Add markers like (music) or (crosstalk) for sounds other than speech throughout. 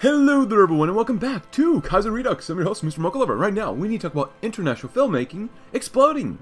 Hello there everyone and welcome back to Kaiserredux. I'm your host, Mr. Mochalover. Right now, we need to talk about international filmmaking exploding.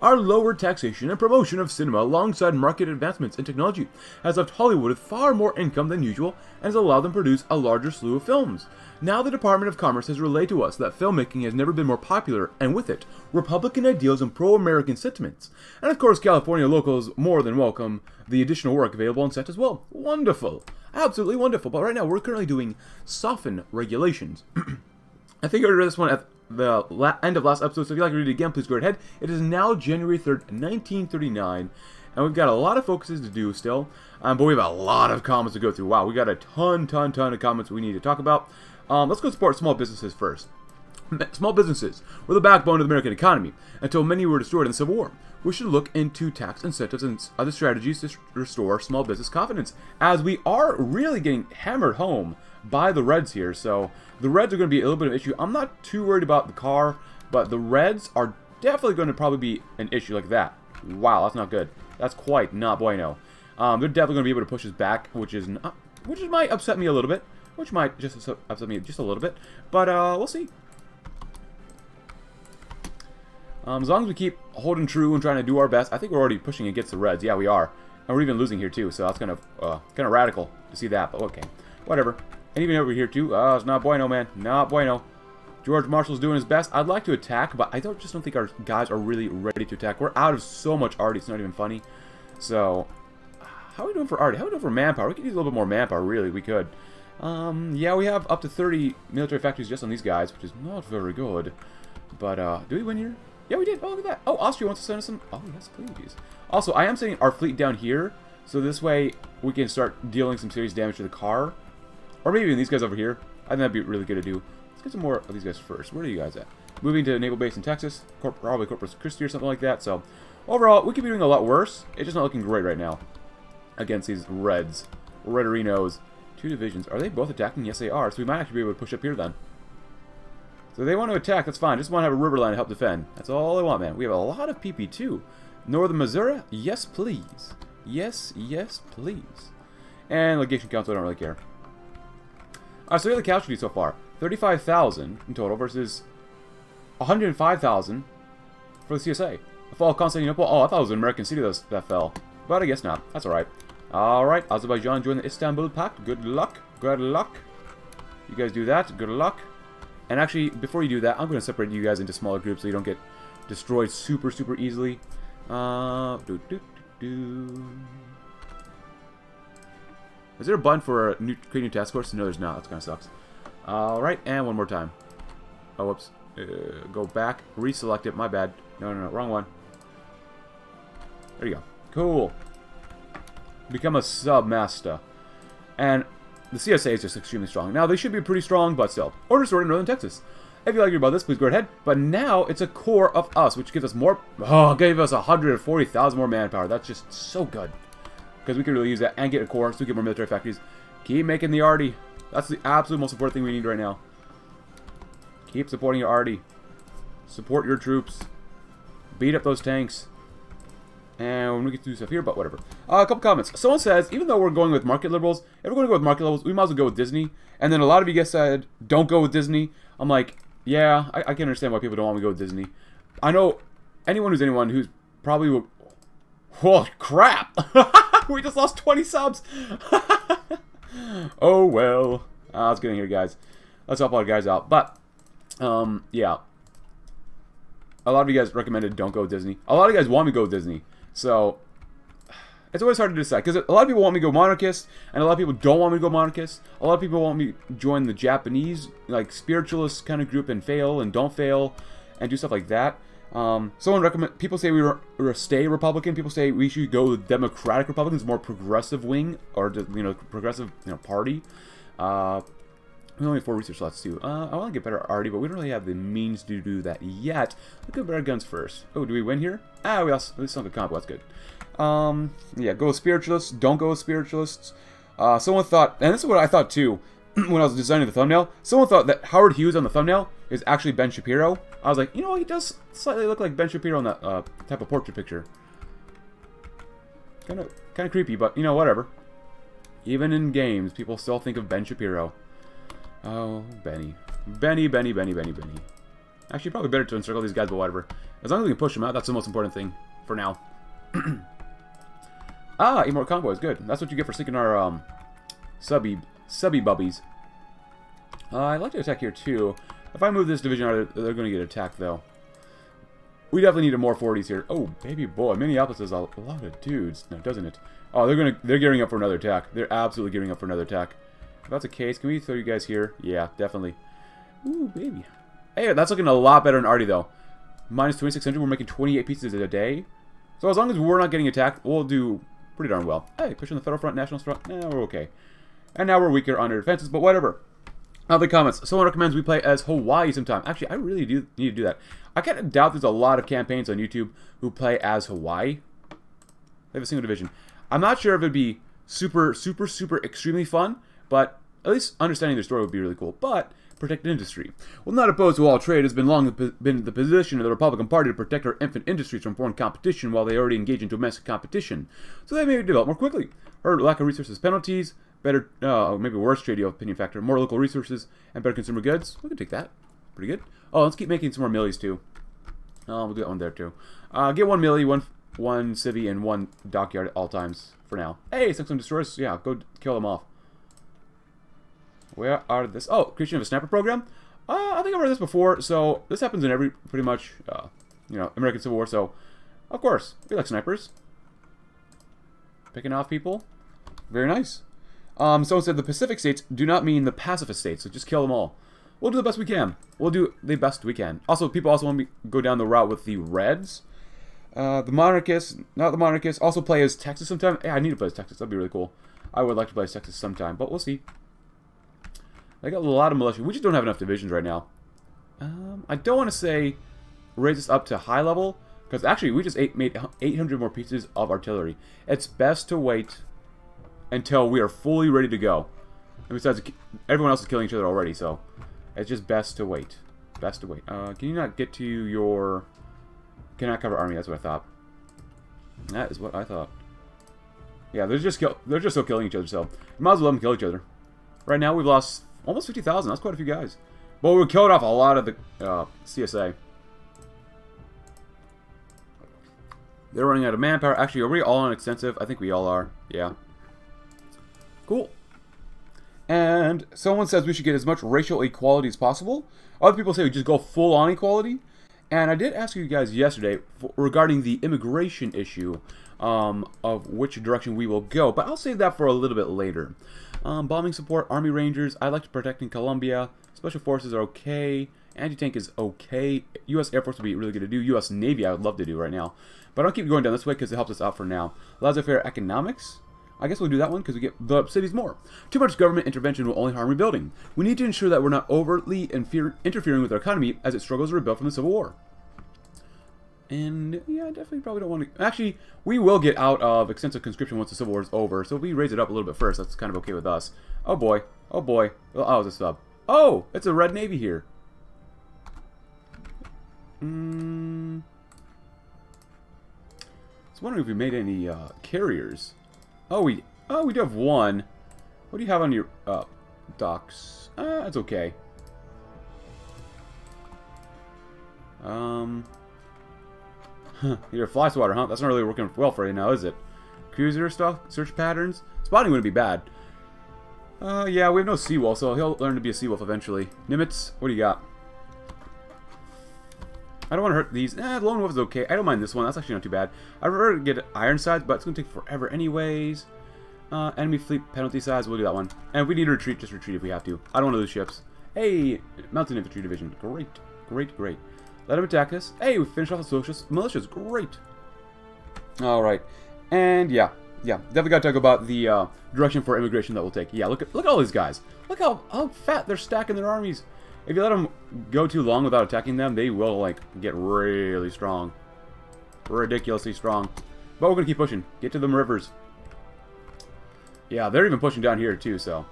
Our lower taxation and promotion of cinema alongside market advancements in technology has left Hollywood with far more income than usual and has allowed them to produce a larger slew of films. Now the Department of Commerce has relayed to us that filmmaking has never been more popular, and with it, Republican ideals and pro-American sentiments. And of course, California locals more than welcome the additional work available on set as well. Wonderful. Absolutely wonderful. But right now, we're currently doing soften regulations. (clears throat) I figured this one at the end of last episode, so if you'd like to read it again, please go ahead. It is now January 3rd, 1939, and we've got a lot of focuses to do still, um, but we have a lot of comments to go through. Wow, we got a ton, ton, ton of comments we need to talk about. Um, let's go support small businesses first. Small businesses were the backbone of the American economy until many were destroyed in the Civil War. We should look into tax incentives and other strategies to restore small business confidence, as we are really getting hammered home by the Reds here. So the Reds are going to be a little bit of an issue. I'm not too worried about the car, but the Reds are definitely going to probably be an issue like that. Wow, that's not good. That's quite not bueno. Um, they're definitely going to be able to push us back, which is not, which might upset me a little bit, which might just upset me just a little bit. But uh, we'll see. Um, as long as we keep holding true and trying to do our best, I think we're already pushing against the Reds. Yeah, we are. And we're even losing here too, so that's kind of uh, kind of radical to see that, but okay. Whatever. And even over here too, uh, it's not bueno, man. Not bueno. George Marshall's doing his best. I'd like to attack, but I don't just don't think our guys are really ready to attack. We're out of so much arty, it's not even funny. So, how are we doing for arty? How are we doing for manpower? We could use a little bit more manpower, really. We could. Um, yeah, we have up to 30 military factories just on these guys, which is not very good. But, uh, do we win here? Yeah, we did. Oh, look at that. Oh, Austria wants to send us some... Oh, yes, please. Also, I am sending our fleet down here, so this way we can start dealing some serious damage to the car. Or maybe even these guys over here. I think that'd be really good to do. Let's get some more of these guys first. Where are you guys at? Moving to a naval base in Texas. Corp probably Corpus Christi or something like that. So, overall, we could be doing a lot worse. It's just not looking great right now against these Reds. Rederinos. Two divisions. Are they both attacking? Yes, they are. So we might actually be able to push up here then. So they want to attack, that's fine. Just want to have a river line to help defend. That's all I want, man. We have a lot of PP too. Northern Missouri? Yes, please. Yes, yes, please. And Legation Council, I don't really care. Alright, so we have the casualties so far. 35,000 in total versus 105,000 for the CSA. The fall of Constantinople? Oh, I thought it was an American city that, that fell. But I guess not. That's alright. Alright, Azerbaijan joined the Istanbul Pact. Good luck. Good luck. You guys do that. Good luck. And actually, before you do that, I'm going to separate you guys into smaller groups so you don't get destroyed super, super easily. Uh, doo, doo, doo, Is there a button for a new, create new task force? No, there's not. That kind of sucks. Alright, and one more time. Oh, whoops. Uh, go back. Reselect it. My bad. No, no, no. Wrong one. There you go. Cool. Become a sub-master. And the CSA is just extremely strong. Now, they should be pretty strong, but still. Order stored in Northern Texas. If you like about this, please go ahead. But now, it's a core of us, which gives us more... Oh, gave us 140,000 more manpower. That's just so good. Because we can really use that and get a core, so we get more military factories. Keep making the arty. That's the absolute most important thing we need right now. Keep supporting your arty. Support your troops. Beat up those tanks. And we get to do stuff here, but whatever. Uh, a couple comments. Someone says, even though we're going with market liberals, if we're going to go with market liberals, we might as well go with Disney. And then a lot of you guys said, don't go with Disney. I'm like, yeah, I, I can understand why people don't want to go with Disney. I know anyone who's anyone who's probably... Will... Oh, crap! (laughs) we just lost 20 subs! (laughs) oh, well. Uh, let's get in here, guys. Let's help our guys out. But, um, yeah. A lot of you guys recommended don't go with Disney. A lot of you guys want me to go with Disney. So, it's always hard to decide because a lot of people want me to go monarchist, and a lot of people don't want me to go monarchist. A lot of people want me to join the Japanese like spiritualist kind of group and fail and don't fail, and do stuff like that. Um, someone recommend people say we were, stay Republican. People say we should go with Democratic Republicans, more progressive wing or you know progressive you know party. Uh, we only have four research slots too. Uh, I want to get better arty, but we don't really have the means to do that yet. Let's get better guns first. Oh, do we win here? Ah, we also, at least sunk a combo. That's good. Um, yeah, go with spiritualists. Don't go with spiritualists. Uh, someone thought, and this is what I thought too, (clears throat) when I was designing the thumbnail. Someone thought that Howard Hughes on the thumbnail is actually Ben Shapiro. I was like, you know, he does slightly look like Ben Shapiro in that uh, type of portrait picture. Kind of, kind of creepy, but you know, whatever. Even in games, people still think of Ben Shapiro. Oh, Benny. Benny, Benny, Benny, Benny, Benny. Actually, probably better to encircle these guys, but whatever. As long as we can push them out, that's the most important thing for now. (clears throat) ah, eight more convoys. Good. That's what you get for sinking our um, subby, subby bubbies. Uh, I'd like to attack here, too. If I move this division out, they're going to get attacked, though. We definitely need a more 40s here. Oh, baby boy. Minneapolis has a lot of dudes now, doesn't it? Oh, they're gonna they're gearing up for another attack. They're absolutely gearing up for another attack. If that's the case, can we throw you guys here? Yeah, definitely. Ooh, baby. Hey, that's looking a lot better than Artie, though. Minus 2,600, we're making 28 pieces a day. So as long as we're not getting attacked, we'll do pretty darn well. Hey, pushing the federal front, national front, eh, we're okay. And now we're weaker on our defenses, but whatever. Other comments. Someone recommends we play as Hawaii sometime. Actually, I really do need to do that. I kind of doubt there's a lot of campaigns on YouTube who play as Hawaii. They have a single division. I'm not sure if it'd be super, super, super extremely fun, but at least understanding their story would be really cool. But protect industry. Well, not opposed to all trade has been long been the position of the Republican Party to protect our infant industries from foreign competition while they already engage in domestic competition, so they may develop more quickly. Or lack of resources penalties, better, uh, maybe worse trade deal opinion factor, more local resources, and better consumer goods. We can take that. Pretty good. Oh, let's keep making some more millies too. Oh, we'll do that one there too. Uh, get one millie, one one civvy, and one dockyard at all times for now. Hey, some destroyers. Yeah, go kill them off. Where are this? Oh, creation of a sniper program. Uh, I think I've heard this before. So this happens in every pretty much, uh, you know, American Civil War. So, of course, we like snipers. Picking off people. Very nice. Um, someone said the Pacific states do not mean the pacifist states, so just kill them all. We'll do the best we can. We'll do the best we can. Also, people also want to go down the route with the Reds. Uh, the monarchists, not the monarchists, also play as Texas sometime. Yeah, I need to play as Texas. That'd be really cool. I would like to play as Texas sometime, but we'll see. I got a lot of militia. We just don't have enough divisions right now. Um, I don't want to say raise this up to high level, because actually we just ate, made 800 more pieces of artillery. It's best to wait until we are fully ready to go. And besides, everyone else is killing each other already, so it's just best to wait. Best to wait. Uh, can you not get to your... Cannot cover army, that's what I thought. That is what I thought. Yeah, they're just they're just still killing each other, so might as well let them kill each other. Right now, we've lost almost 50,000. That's quite a few guys. But we killed off a lot of the uh, CSA. They're running out of manpower. Actually, are we all on extensive? I think we all are. Yeah. Cool. And someone says we should get as much racial equality as possible. Other people say we just go full on equality. And I did ask you guys yesterday regarding the immigration issue um, of which direction we will go, but I'll save that for a little bit later. Um, bombing support, Army Rangers, I like to protect in Colombia. Special Forces are okay. Anti-tank is okay. U.S. Air Force would be really good to do. U.S. Navy I would love to do right now. But I'll keep going down this way because it helps us out for now. Laissez-faire economics. I guess we'll do that one because we get the cities more. Too much government intervention will only harm rebuilding. We need to ensure that we're not overtly interfering with our economy as it struggles to rebuild from the Civil War. And yeah, definitely probably don't want to... Actually, we will get out of extensive conscription once the Civil War is over. So if we raise it up a little bit first, that's kind of okay with us. Oh boy. Oh boy. Oh, it's a sub. Oh, it's a Red Navy here. Hmm. I was wondering if we made any uh, carriers. Oh, we oh we do have one. What do you have on your uh, docks? Uh, that's okay. Um, you're a fly swatter, huh? That's not really working well for you now, is it? Cruiser stuff, search patterns. Spotting wouldn't be bad. Uh, yeah, we have no Seawolf, so he'll learn to be a Seawolf eventually. Nimitz, what do you got? I don't want to hurt these. Eh, Lone Wolf is okay. I don't mind this one. That's actually not too bad. I'd rather get Ironsides, but it's going to take forever anyways. Uh, enemy fleet penalty size. We'll do that one. And if we need to retreat, just retreat if we have to. I don't want to lose ships. Hey, Mountain Infantry Division. Great. Great, great. Let them attack us. Hey, we finished off the socialist militias. Great. Alright. And yeah. Yeah, definitely got to talk about the uh, direction for immigration that we'll take. Yeah, look at look at all these guys. Look how, how fat they're stacking their armies. If you let them go too long without attacking them, they will, like, get really strong. Ridiculously strong. But we're to keep pushing. Get to them rivers. Yeah, they're even pushing down here, too, so...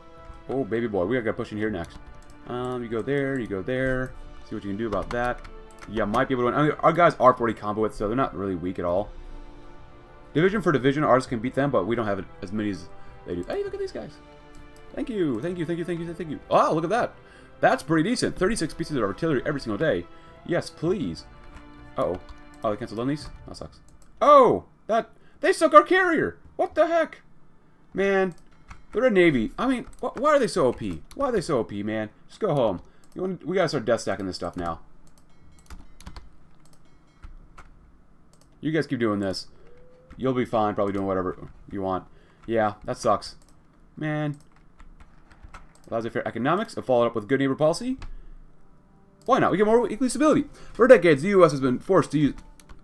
Oh, baby boy. We got to push in here next. Um, you go there, you go there. See what you can do about that. Yeah, might be able to win. I mean, our guys are 40 combat width, so they're not really weak at all. Division for division, ours can beat them, but we don't have as many as they do. Hey, look at these guys. Thank you, thank you, thank you, thank you, thank you. Oh, look at that. That's pretty decent. 36 pieces of artillery every single day. Yes, please. Uh oh Oh, they canceled on these? That sucks. Oh! That... They sunk our carrier! What the heck? Man, the Red Navy. I mean, wh why are they so OP? Why are they so OP, man? Just go home. You want, we gotta start death stacking this stuff now. You guys keep doing this. You'll be fine, probably doing whatever you want. Yeah, that sucks. Man. Fair economics and followed up with good neighbor policy. Why not? We get more equal stability. For decades, the U.S. has been forced to use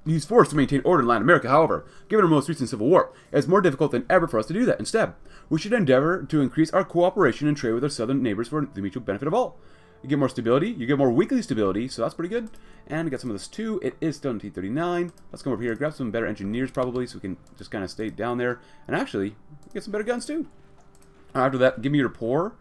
He's forced to maintain order in Latin America, however, given our most recent civil war, it is more difficult than ever for us to do that. Instead, we should endeavor to increase our cooperation and trade with our southern neighbors for the mutual benefit of all. You get more stability, you get more weekly stability, so that's pretty good. And get some of this too. It is still in T39. Let's come over here, grab some better engineers probably, so we can just kind of stay down there. And actually, get some better guns too. After that, give me your poor.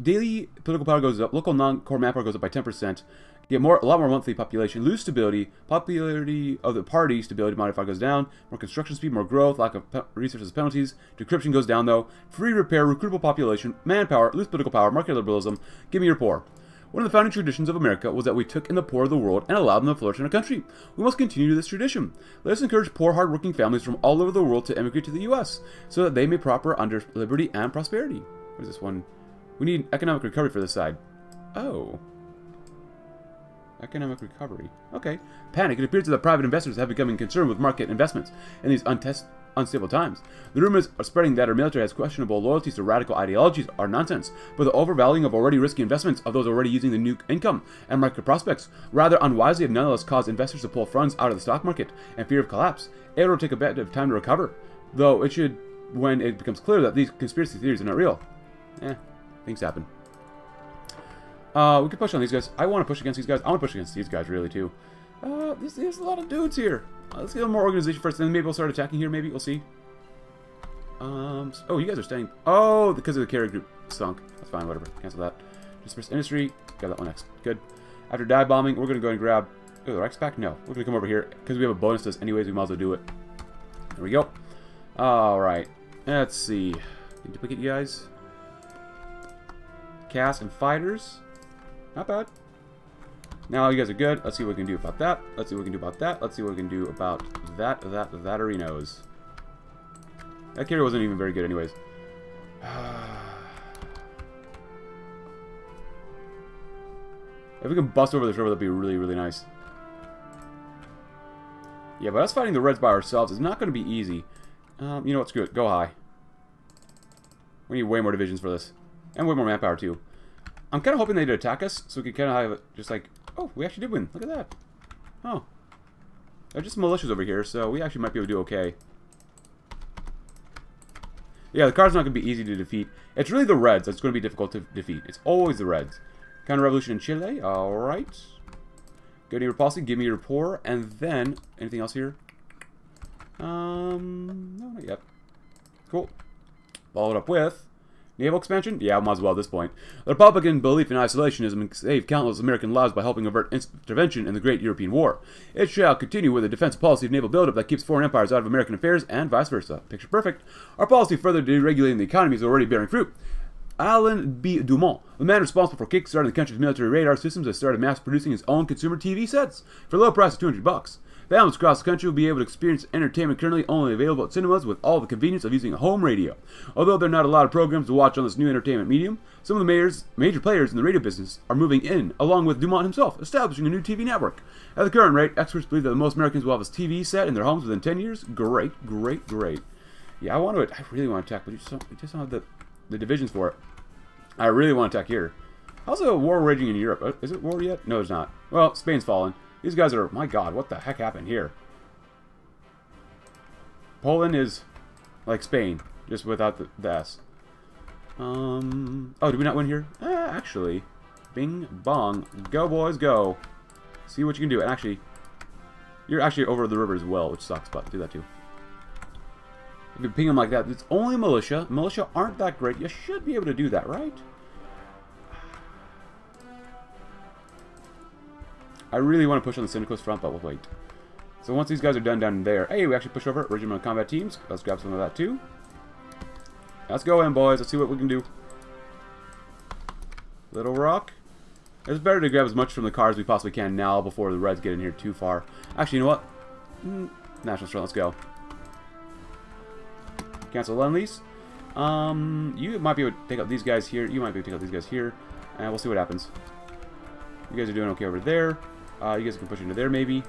Daily political power goes up. Local non-core manpower goes up by 10%. Get more, a lot more monthly population. Lose stability. Popularity of the party stability modifier goes down. More construction speed, more growth. Lack of pe resources penalties. Decryption goes down though. Free repair, recruitable population, manpower, lose political power, market liberalism. Give me your poor. One of the founding traditions of America was that we took in the poor of the world and allowed them to flourish in our country. We must continue this tradition. Let us encourage poor, hardworking families from all over the world to emigrate to the U.S. so that they may prosper under liberty and prosperity. What is this one? We need economic recovery for this side. Oh. Economic recovery. Okay. Panic. It appears that the private investors have become concerned with market investments in these unstable times. The rumors are spreading that our military has questionable loyalties to radical ideologies are nonsense, but the overvaluing of already risky investments of those already using the new income and market prospects rather unwisely have nonetheless caused investors to pull funds out of the stock market and fear of collapse. It will take a bit of time to recover, though it should when it becomes clear that these conspiracy theories are not real. Eh, things happen. Uh, we can push on these guys. I want to push against these guys. I want to push against these guys, really, too. Uh, there's, there's a lot of dudes here. Uh, let's get a little more organization first, then maybe we'll start attacking here, maybe. We'll see. Um, oh, you guys are staying. Oh, because of the carry group sunk. That's fine, whatever. Cancel that. Disperse industry. Got that one next. Good. After dive bombing, we're going to go and grab... Oh, the Reichspakt? No. We're going to come over here. Because we have a bonus to this anyways, we might as well do it. There we go. Alright. Let's see. Can duplicate you guys? Cast and fighters. Not bad. Now you guys are good. Let's see what we can do about that. Let's see what we can do about that. Let's see what we can do about that, that, that knows. That carrier wasn't even very good anyways. (sighs) if we can bust over this river, that'd be really, really nice. Yeah, but us fighting the Reds by ourselves is not going to be easy. Um, you know what? Screw it. Go high. We need way more divisions for this. And way more manpower, too. I'm kind of hoping they'd attack us, so we can kind of have it just like, oh, we actually did win. Look at that. Oh. They're just militias over here, so we actually might be able to do okay. Yeah, the card's not going to be easy to defeat. It's really the Reds that's going to be difficult to defeat. It's always the Reds. Counter-revolution in Chile. Alright. Go to your policy. Give me your poor. And then, anything else here? Um, no, not yet. Cool. Followed up with Naval expansion? Yeah, might as well at this point. The Republican belief in isolationism saved countless American lives by helping avert intervention in the Great European War. It shall continue with a defense policy of naval buildup that keeps foreign empires out of American affairs and vice versa. Picture perfect. Our policy further deregulating the economy is already bearing fruit. Allen B. DuMont, the man responsible for kickstarting the country's military radar systems, has started mass producing his own consumer TV sets for a low price of 200 bucks. Families across the country will be able to experience entertainment currently only available at cinemas with all the convenience of using a home radio. Although there are not a lot of programs to watch on this new entertainment medium, some of the major players in the radio business are moving in, along with DuMont himself, establishing a new TV network. At the current rate, experts believe that most Americans will have a TV set in their homes within 10 years. Great, great, great. Yeah, I want to. I really want to attack, but we just don't, just don't have the, the divisions for it. I really want to attack here. How's the war raging in Europe? Uh, is it war yet? No, it's not. Well, Spain's fallen. These guys are... My god, what the heck happened here? Poland is like Spain, just without the, the S. Um... Oh, did we not win here? Eh, actually. Bing, bong. Go, boys, go. See what you can do. And actually, you're actually over the river as well, which sucks, but do that too. If you ping them like that, it's only militia. Militia aren't that great. You should be able to do that, right? I really want to push on the Syndicalist front, but we'll wait. So once these guys are done down there, hey, we actually push over Regiment Combat Teams. Let's grab some of that too. Let's go in, boys. Let's see what we can do. Little Rock. It's better to grab as much from the car as we possibly can now before the Reds get in here too far. Actually, you know what? Mm, National Strength, let's go. Cancel Lend-Lease. Um, you might be able to take out these guys here. You might be able to take out these guys here. And we'll see what happens. You guys are doing okay over there. Uh, you guys can push into there maybe.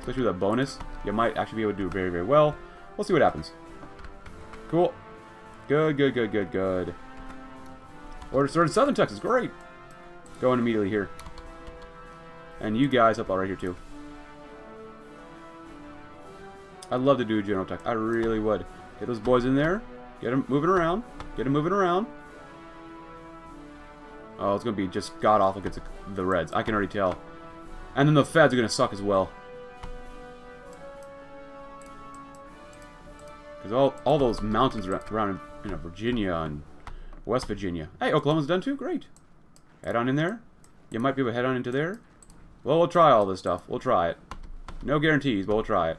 Especially with a bonus. You might actually be able to do very, very well. We'll see what happens. Cool. Good, good, good, good, good. Order started Southern Texas. Great. Going immediately here. And you guys up all right here too. I'd love to do a general tech. I really would. Get those boys in there. Get them moving around. Get them moving around. Oh, it's going to be just god-awful against the Reds. I can already tell. And then the Feds are going to suck as well. Because all, all those mountains around you know, Virginia and West Virginia. Hey, Oklahoma's done too? Great. Head on in there. You might be able to head on into there. Well, we'll try all this stuff. We'll try it. No guarantees, but we'll try it.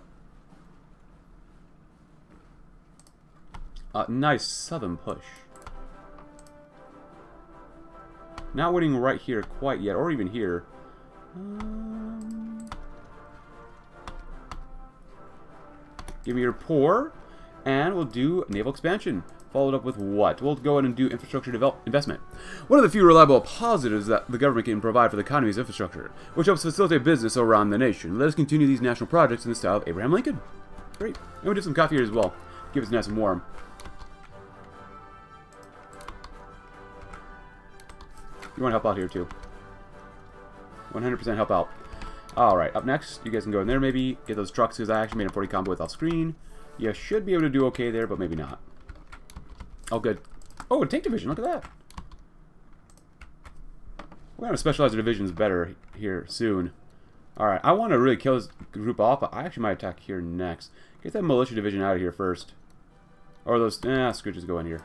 Uh, nice southern push. Not winning right here quite yet, or even here. Um, give me your poor, and we'll do naval expansion. Followed up with what? We'll go in and do infrastructure investment. One of the few reliable positives that the government can provide for the economy's infrastructure, which helps facilitate business around the nation. Let us continue these national projects in the style of Abraham Lincoln. Great. And we'll do some coffee here as well. Keep us nice and warm. You want to help out here too. 100% help out. Alright, up next, you guys can go in there maybe, get those trucks, because I actually made a 40 combat width off screen. You should be able to do okay there, but maybe not. Oh, good. Oh, tank division, look at that. We're going to specialize our divisions better here soon. Alright, I want to really kill this group off, but I actually might attack here next. Get that militia division out of here first. Or those, eh, screw just go in here.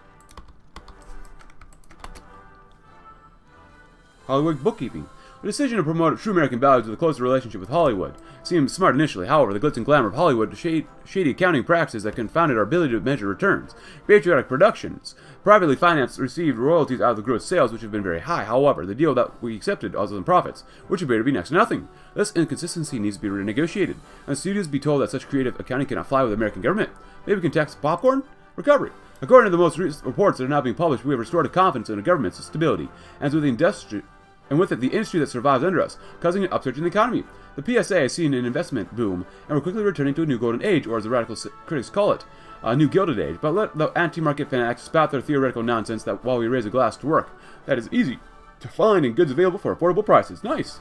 Hollywood bookkeeping. The decision to promote true American values with a closer relationship with Hollywood seemed smart initially. However, the glitz and glamour of Hollywood, shady, shady accounting practices that confounded our ability to measure returns. Patriotic productions, privately financed, received royalties out of the gross sales, which have been very high. However, the deal that we accepted also in profits, which appear to be next to nothing. This inconsistency needs to be renegotiated, and studios be told that such creative accounting cannot fly with the American government. Maybe we can tax popcorn? Recovery. According to the most recent reports that are now being published, we have restored a confidence in the government's stability, and with the industry and with it the industry that survives under us, causing an upsurge in the economy. The PSA has seen an investment boom, and we're quickly returning to a new golden age, or as the radical critics call it, a new gilded age. But let the anti-market fanatics spout their theoretical nonsense that while we raise a glass to work, that is easy to find and goods available for affordable prices. Nice.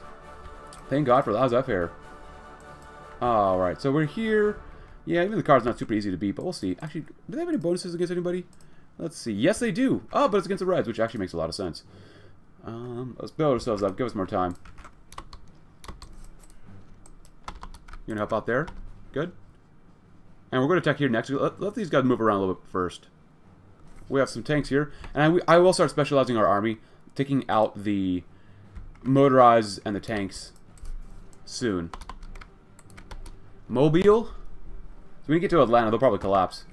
Thank God for laissez-faire. Alright, so we're here. Yeah, even the card's not super easy to beat, but we'll see. Actually, do they have any bonuses against anybody? Let's see. Yes, they do. Oh, but it's against the Reds, which actually makes a lot of sense. Um, let's build ourselves up. Give us more time. You gonna help out there? Good. And we're going to attack here next. Let, let, these guys move around a little bit first. We have some tanks here. And I, I will start specializing our army, taking out the motorized and the tanks soon. Mobile? So when you get to Atlanta, they'll probably collapse.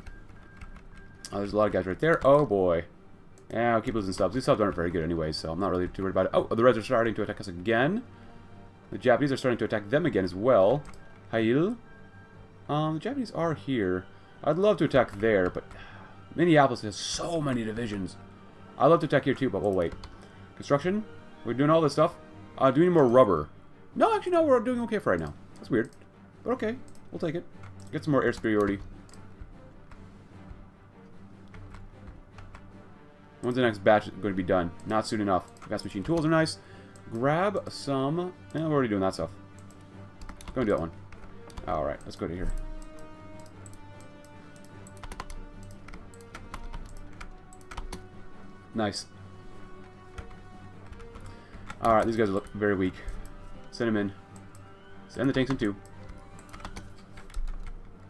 Oh, there's a lot of guys right there. Oh, boy. Yeah, I'll keep losing subs. These subs aren't very good anyway, so I'm not really too worried about it. Oh, the Reds are starting to attack us again. The Japanese are starting to attack them again as well. Hail. Um, the Japanese are here. I'd love to attack there, but Minneapolis has so many divisions. I'd love to attack here too, but we'll wait. Construction. We're doing all this stuff. Uh, do we need more rubber? No, actually, no. We're doing okay for right now. That's weird. But okay. We'll take it. Get some more air superiority. When's the next batch going to be done? Not soon enough. Gas machine tools are nice. Grab some... Eh, we're already doing that stuff. Go and do that one. Alright, let's go to here. Nice. Alright, these guys look very weak. Send them in. Send the tanks in too.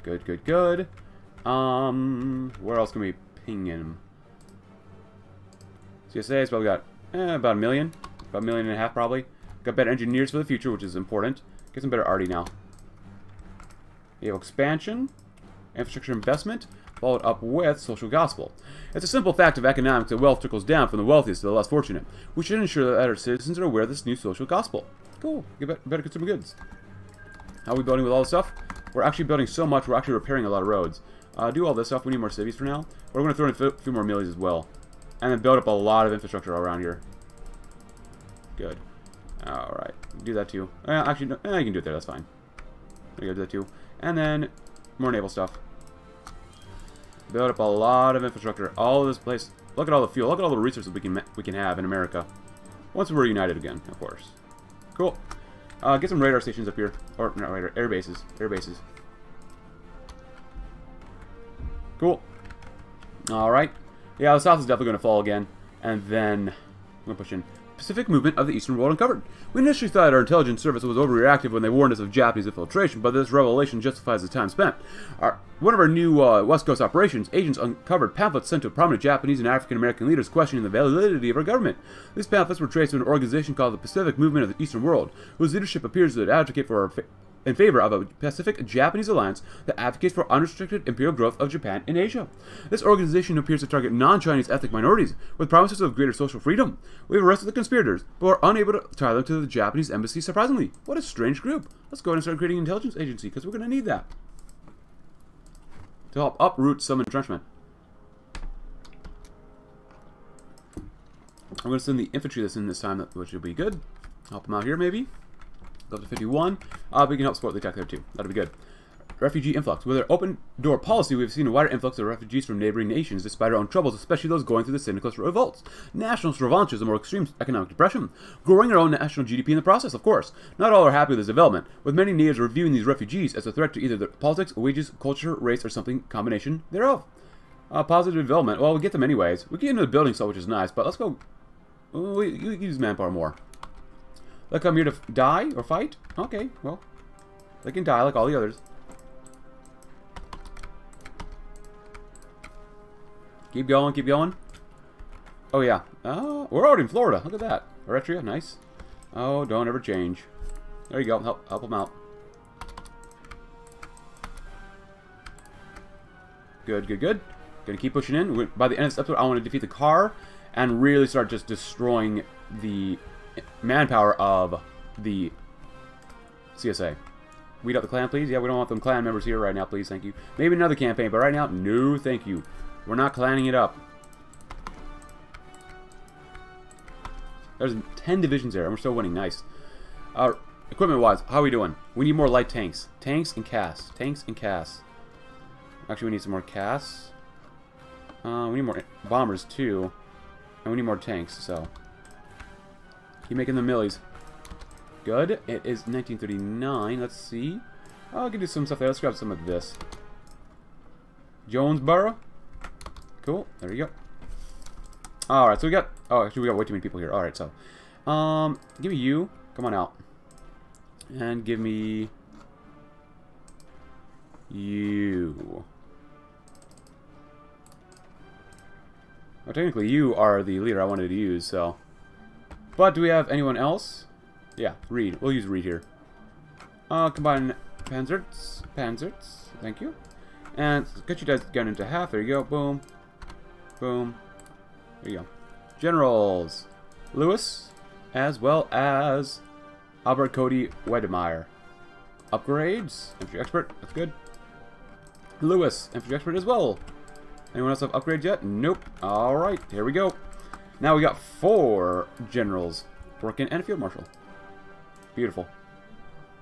Good, good, good. Um, where else can we ping him? CSA has probably got eh, about a million. About a million and a half, probably. Got better engineers for the future, which is important. Get some better arty now. You have expansion. Infrastructure investment. followed up with social gospel. It's a simple fact of economics that wealth trickles down from the wealthiest to the less fortunate. We should ensure that our citizens are aware of this new social gospel. Cool. Get better consumer goods. How are we building with all this stuff? We're actually building so much, we're actually repairing a lot of roads. Uh, do all this stuff. We need more cities for now. We're going to throw in a few more millies as well. And then build up a lot of infrastructure around here. Good. Alright. Do that too. Uh, actually, no, eh, you can do it there. That's fine. There you go. Do that too. And then more naval stuff. Build up a lot of infrastructure. All of this place. Look at all the fuel. Look at all the resources we can we can have in America. Once we're united again, of course. Cool. Uh, get some radar stations up here. Or, not radar, air bases. Air bases. Cool. Alright. Yeah, the south is definitely going to fall again. And then, I'm going to push in. Pacific movement of the Eastern world uncovered. We initially thought our intelligence service was overreactive when they warned us of Japanese infiltration, but this revelation justifies the time spent. Our, one of our new uh, West Coast operations, agents uncovered pamphlets sent to prominent Japanese and African American leaders questioning the validity of our government. These pamphlets were traced to an organization called the Pacific Movement of the Eastern World, whose leadership appears to advocate for our in favor of a Pacific-Japanese alliance that advocates for unrestricted imperial growth of Japan in Asia. This organization appears to target non-Chinese ethnic minorities with promises of greater social freedom. We've arrested the conspirators, but are unable to tie them to the Japanese embassy surprisingly. What a strange group. Let's go ahead and start creating an intelligence agency, because we're going to need that. To help uproot some entrenchment. I'm going to send the infantry that's in this time, which will be good. Help them out here, maybe. To 51. Uh, we can help support the attack there too. That'll be good. Refugee influx. With our open door policy, we've seen a wider influx of refugees from neighboring nations despite our own troubles, especially those going through the syndicalist revolts. Nationalist revanches, a more extreme economic depression. Growing our own national GDP in the process, of course. Not all are happy with this development, with many natives reviewing these refugees as a threat to either their politics, wages, culture, race, or something combination thereof. Uh, positive development. Well, we get them anyways. We get into the building stuff, which is nice, but let's go. We, we use manpower more. They come here to die or fight? Okay, well, they can die like all the others. Keep going, keep going. Oh, yeah. Oh, we're already in Florida. Look at that. Eritrea, nice. Oh, don't ever change. There you go. Help, help them out. Good, good, good. Gonna keep pushing in. By the end of this episode, I want to defeat the car and really start just destroying the manpower of the CSA. Weed out the Klan, please. Yeah, we don't want them Klan members here right now, please. Thank you. Maybe another campaign, but right now, no thank you. We're not clanning it up. There's 10 divisions there, and we're still winning. Nice. Uh, Equipment-wise, how are we doing? We need more light tanks. Tanks and CAS. Tanks and CAS. Actually, we need some more CAS. Uh, we need more bombers, too. And we need more tanks, so... Keep making the millies. Good. It is 1939. Let's see. Oh, I can do some stuff there. Let's grab some of this. Jonesboro. Cool. There you go. Alright, so we got... Oh, actually, we got way too many people here. Alright, so... Um, give me you. Come on out. And give me... You. Well, technically, you are the leader I wanted to use, so... But do we have anyone else? Yeah, Reed. We'll use Reed here. Uh, combine Panzerts. Panzerts. Thank you. And get you guys gun into half. There you go. Boom. Boom. There you go. Generals. Lewis, as well as Albert Coady Wedemeyer. Upgrades. Infantry expert. That's good. Lewis, infantry expert as well. Anyone else have upgrades yet? Nope. Alright, here we go. Now we got four generals working and a field marshal. Beautiful.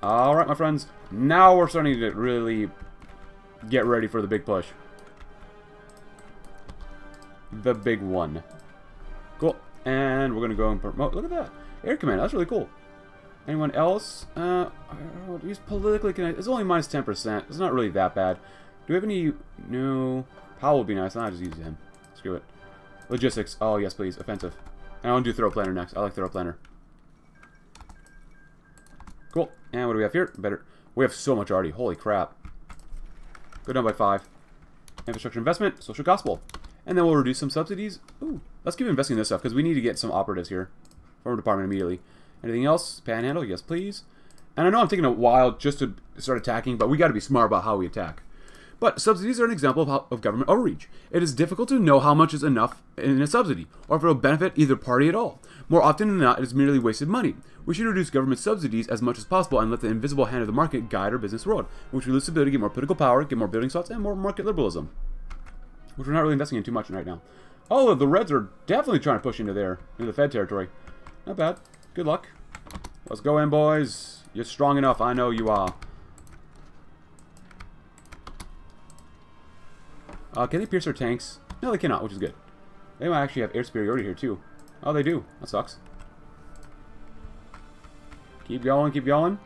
Alright, my friends. Now we're starting to really get ready for the big push. The big one. Cool. And we're going to go and promote. Look at that. Air command. That's really cool. Anyone else? Uh, he's politically connected. It's only minus 10%. It's not really that bad. Do we have any... No. Powell would be nice. I'll just use him. Screw it. Logistics. Oh, yes, please. Offensive. I want to do thorough planner next. I like thorough planner. Cool. And what do we have here? Better. We have so much already. Holy crap. Go down by five. Infrastructure investment. Social gospel. And then we'll reduce some subsidies. Ooh. Let's keep investing in this stuff because we need to get some operatives here. Former department immediately. Anything else? Panhandle? Yes, please. And I know I'm taking a while just to start attacking, but we got to be smart about how we attack. But subsidies are an example of, how, of government overreach. It is difficult to know how much is enough in a subsidy, or if it will benefit either party at all. More often than not, it is merely wasted money. We should reduce government subsidies as much as possible and let the invisible hand of the market guide our business world, which we lose the ability to get more political power, get more building slots, and more market liberalism. Which we're not really investing in too much right now. Oh, the Reds are definitely trying to push into there, into the Fed territory. Not bad. Good luck. Let's go in, boys. You're strong enough. I know you are. Uh, can they pierce our tanks? No, they cannot, which is good. They might actually have air superiority here, too. Oh, they do. That sucks. Keep going, keep going.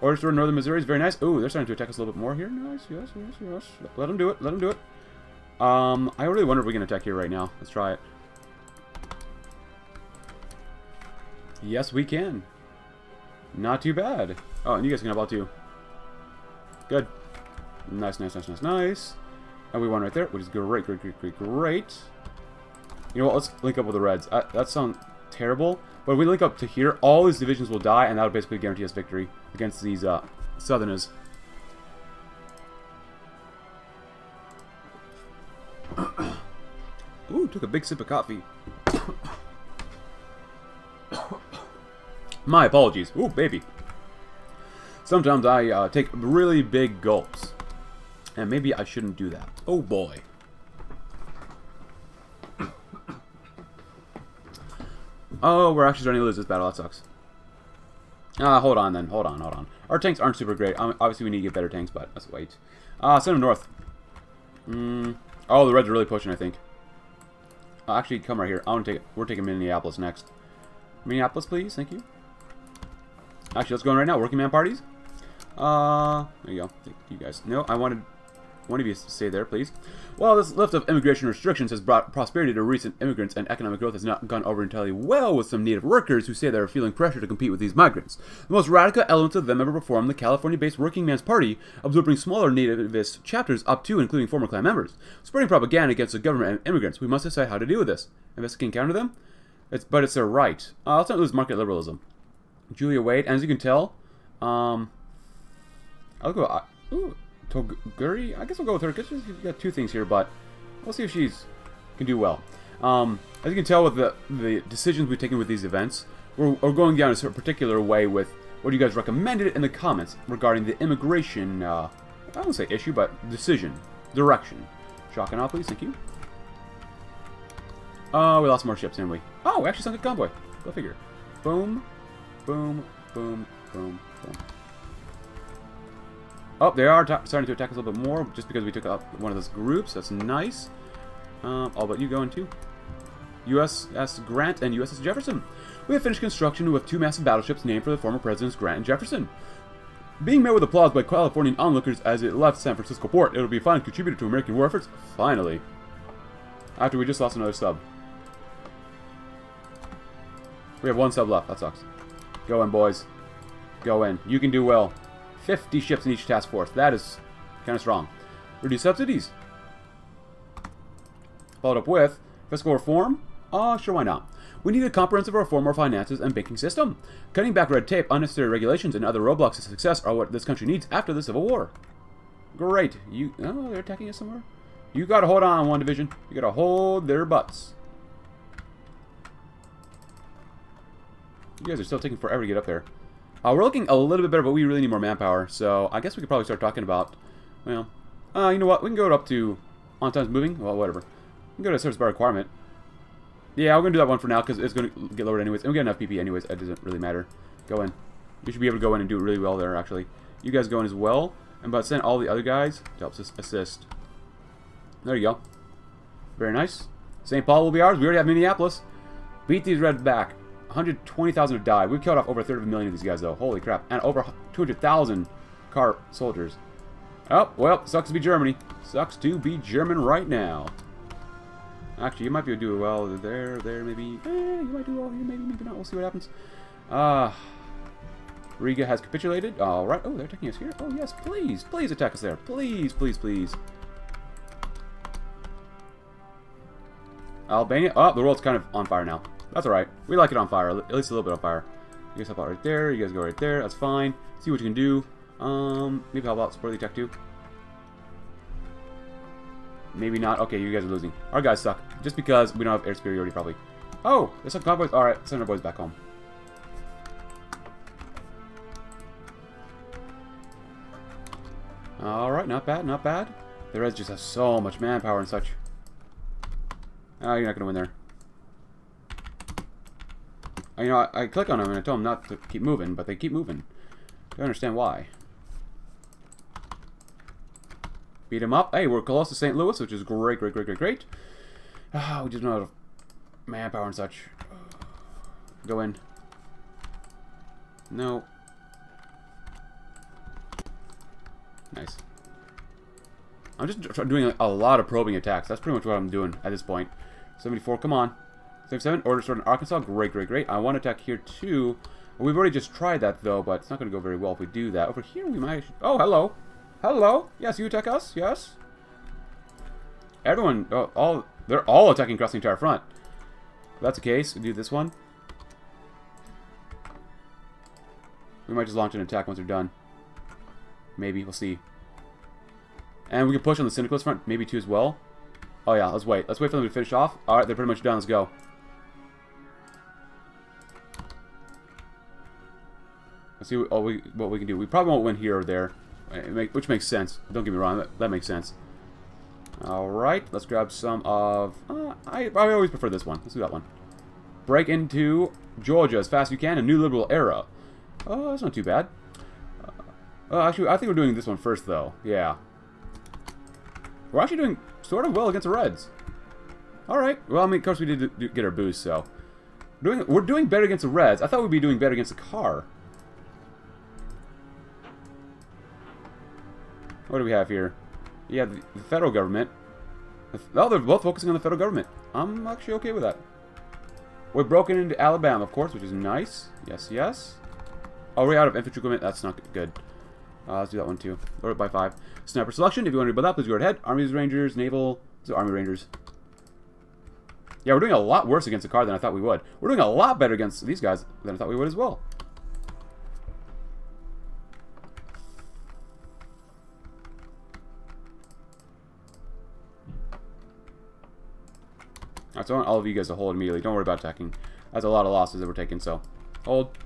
Orders toward northern Missouri is very nice. Ooh, they're starting to attack us a little bit more here. Nice, yes, yes, yes. Let them do it, let them do it. Um, I really wonder if we can attack here right now. Let's try it. Yes, we can. Not too bad. Oh, and you guys can help out too. Good. Nice, nice, nice, nice, nice. We won right there, which is great, great, great, great, great. You know what, let's link up with the Reds. Uh, that sounds terrible, but if we link up to here, all these divisions will die, and that'll basically guarantee us victory against these uh, Southerners. (coughs) Ooh, took a big sip of coffee. (coughs) My apologies. Ooh, baby. Sometimes I uh, take really big gulps. And maybe I shouldn't do that. Oh boy. Oh, we're actually starting to lose this battle. That sucks. Ah, uh, hold on then. Hold on, hold on. Our tanks aren't super great. Um, obviously, we need to get better tanks, but let's wait. Ah, uh, send them north. Mm. Oh, the Reds are really pushing, I think. Uh, actually, come right here. I want to take it. We're taking Minneapolis next. Minneapolis, please. Thank you. Actually, let's go in right now. Working man parties. Uh, there you go. Thank you guys. No, I wanted one of you to stay there, please. While this lift of immigration restrictions has brought prosperity to recent immigrants and economic growth has not gone over entirely well with some native workers who say they are feeling pressure to compete with these migrants. The most radical elements of them ever performed the California-based Working Man's Party, absorbing smaller nativist chapters up to including former Klan members. Spreading propaganda against the government and immigrants. We must decide how to deal with this. Investigate and counter them? It's, but it's their right. Uh, let's not lose market liberalism. Julia Wade, and as you can tell, um, I'll go. Uh, ooh, Toguri? I guess we'll go with her because she's got two things here, but we'll see if she's can do well. Um, as you can tell with the the decisions we've taken with these events, we're, we're going down a particular way with what you guys recommended in the comments regarding the immigration, uh, I won't say issue, but decision, direction. Shock and please, thank you. Oh, we lost more ships, didn't we? Oh, we actually sunk a convoy. Go figure. Boom, boom, boom, boom, boom. Oh, they are starting to attack us a little bit more just because we took out one of those groups. That's nice. Um, all but you going too. USS Grant and USS Jefferson. We have finished construction with two massive battleships named for the former presidents Grant and Jefferson. Being met with applause by Californian onlookers as it left San Francisco port, it will be a fine contributor to American war efforts, finally. After we just lost another sub. We have one sub left, that sucks. Go in, boys. Go in. You can do well. 50 ships in each task force. That is kind of strong. Reduce subsidies. Followed up with fiscal reform. Uh, sure, why not? We need a comprehensive reform of our finances and banking system. Cutting back red tape, unnecessary regulations, and other roadblocks to success are what this country needs after the Civil War. Great. You, oh, they're attacking us somewhere? You gotta hold on, one division. You gotta hold their butts. You guys are still taking forever to get up there. Uh, we're looking a little bit better, but we really need more manpower. So I guess we could probably start talking about, well, uh, you know what? We can go up to on time's moving. Well, whatever. We can go to service by requirement. Yeah, we're going to do that one for now because it's going to get lowered anyways. And we get enough PP anyways. It doesn't really matter. Go in. You should be able to go in and do it really well there, actually. You guys go in as well. And but send all the other guys to help us assist. There you go. Very nice. St. Paul will be ours. We already have Minneapolis. Beat these Reds back. 120,000 have died. We've killed off over a third of a million of these guys, though. Holy crap. And over 200,000 car soldiers. Oh, well, sucks to be Germany. Sucks to be German right now. Actually, you might be able to do well there, there, maybe. Eh, you might do well here, maybe, maybe not. We'll see what happens. Uh, Riga has capitulated. All right. Oh, they're attacking us here. Oh, yes, please. Please attack us there. Please, please, please. Albania. Oh, the world's kind of on fire now. That's alright. We like it on fire. At least a little bit on fire. You guys help out right there. You guys go right there. That's fine. See what you can do. Um, maybe help out support the attack too. Maybe not. Okay, you guys are losing. Our guys suck. Just because we don't have air superiority, probably. Oh, there's some convoys. Alright, send our boys back home. Alright, not bad, not bad. The Reds just have so much manpower and such. Oh, you're not going to win there. You know, I, I, click on them and I tell them not to keep moving, but they keep moving. Don't understand why. Beat them up. Hey, we're close to St. Louis, which is great, great, great, great, great. Ah, we just don't have manpower and such. Go in. No. Nice. I'm just doing a lot of probing attacks. That's pretty much what I'm doing at this point. 74, come on. 77, order stored in Arkansas. Great, great, great. I want to attack here too. We've already just tried that though, but it's not going to go very well if we do that. Over here we might... Oh, hello. Hello. Yes, you attack us. Yes. Everyone, oh, all, they're all attacking across the entire front. If that's the case, we do this one. We might just launch an attack once they're done. Maybe, we'll see. And we can push on the Syndicalist front, maybe two as well. Oh yeah, let's wait. Let's wait for them to finish off. Alright, they're pretty much done. Let's go. Let's see what, we, what we can do. We probably won't win here or there, which makes sense. Don't get me wrong, that, makes sense. Alright, let's grab some of... Uh, I, I always prefer this one. Let's do that one. Break into Georgia as fast as you can, a new liberal era. Oh, that's not too bad. Uh, actually, I think we're doing this one first, though. Yeah. We're actually doing sort of well against the Reds. Alright. Well, I mean, of course we did get our boost, so... Doing, we're doing better against the Reds. I thought we'd be doing better against the car. What do we have here? Yeah, the, federal government. Oh, they're both focusing on the federal government. I'm actually okay with that. We're broken into Alabama, of course, which is nice. Yes, yes. Oh, we're out of infantry equipment. That's not good. Uh, let's do that one too. Lower it by five. Sniper selection. If you want to about that, please go ahead. Armies, Rangers, Naval. So Army Rangers. Yeah, we're doing a lot worse against the car than I thought we would. We're doing a lot better against these guys than I thought we would as well. So I want all of you guys to hold immediately. Don't worry about attacking. That's a lot of losses that we're taking, so hold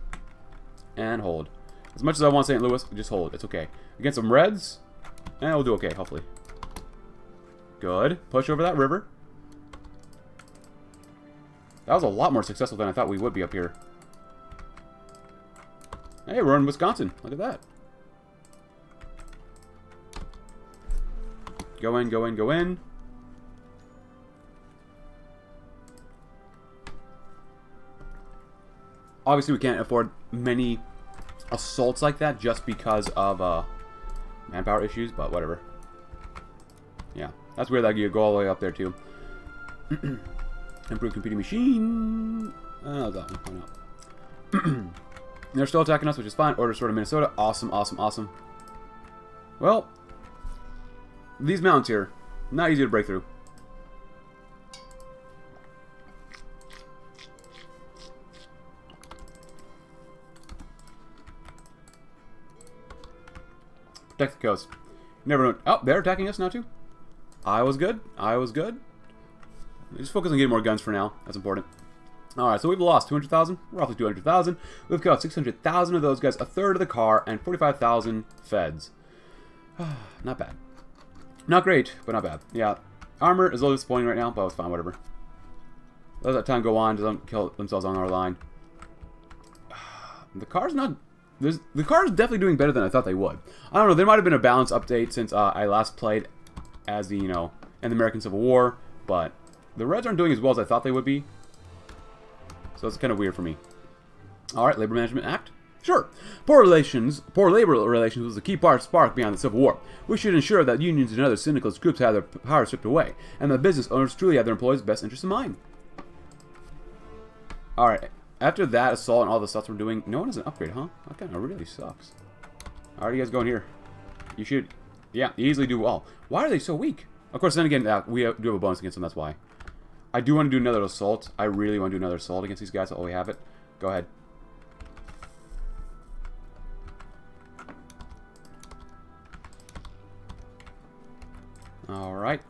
and hold. As much as I want St. Louis, just hold. It's okay. Against some Reds, and eh, we'll do okay, hopefully. Good. Push over that river. That was a lot more successful than I thought we would be up here. Hey, we're in Wisconsin. Look at that. Go in, go in, go in. Obviously, we can't afford many assaults like that just because of uh, manpower issues, but whatever. Yeah, that's weird that you go all the way up there too. (clears throat) Improved computing machine. Oh, that one. Why not? (clears throat) They're still attacking us, which is fine. Order sort of Minnesota. Awesome, awesome, awesome. Well, these mountains here, not easy to break through. Protect the coast. Never know. Oh, they're attacking us now too. I was good. I was good. Just focus on getting more guns for now. That's important. Alright, so we've lost 200,000, roughly 200,000. We've got 600,000 of those guys, a third of the car, and 45,000 feds. (sighs) not bad. Not great, but not bad. Yeah, armor is a little disappointing right now, but it's fine, whatever. Let that time go on, don't kill themselves on our line. (sighs) The car's not the car is definitely doing better than I thought they would. I don't know, there might have been a balance update since uh, I last played as the, you know, in the American Civil War, but the Reds aren't doing as well as I thought they would be. So it's kind of weird for me. Alright, Labor Management Act. Sure. Poor relations, poor labor relations was a key part spark behind the Civil War. We should ensure that unions and other syndicalist groups have their power stripped away, and that business owners truly have their employees' best interests in mind. Alright, after that assault and all the stuff we're doing, no one has an upgrade, huh? That kind of really sucks. Alright, you guys going here. You should, yeah, easily do well. Why are they so weak? Of course, then again, uh, we do have a bonus against them, that's why. I do want to do another assault. I really want to do another assault against these guys. Oh, we have it. Go ahead. Alright.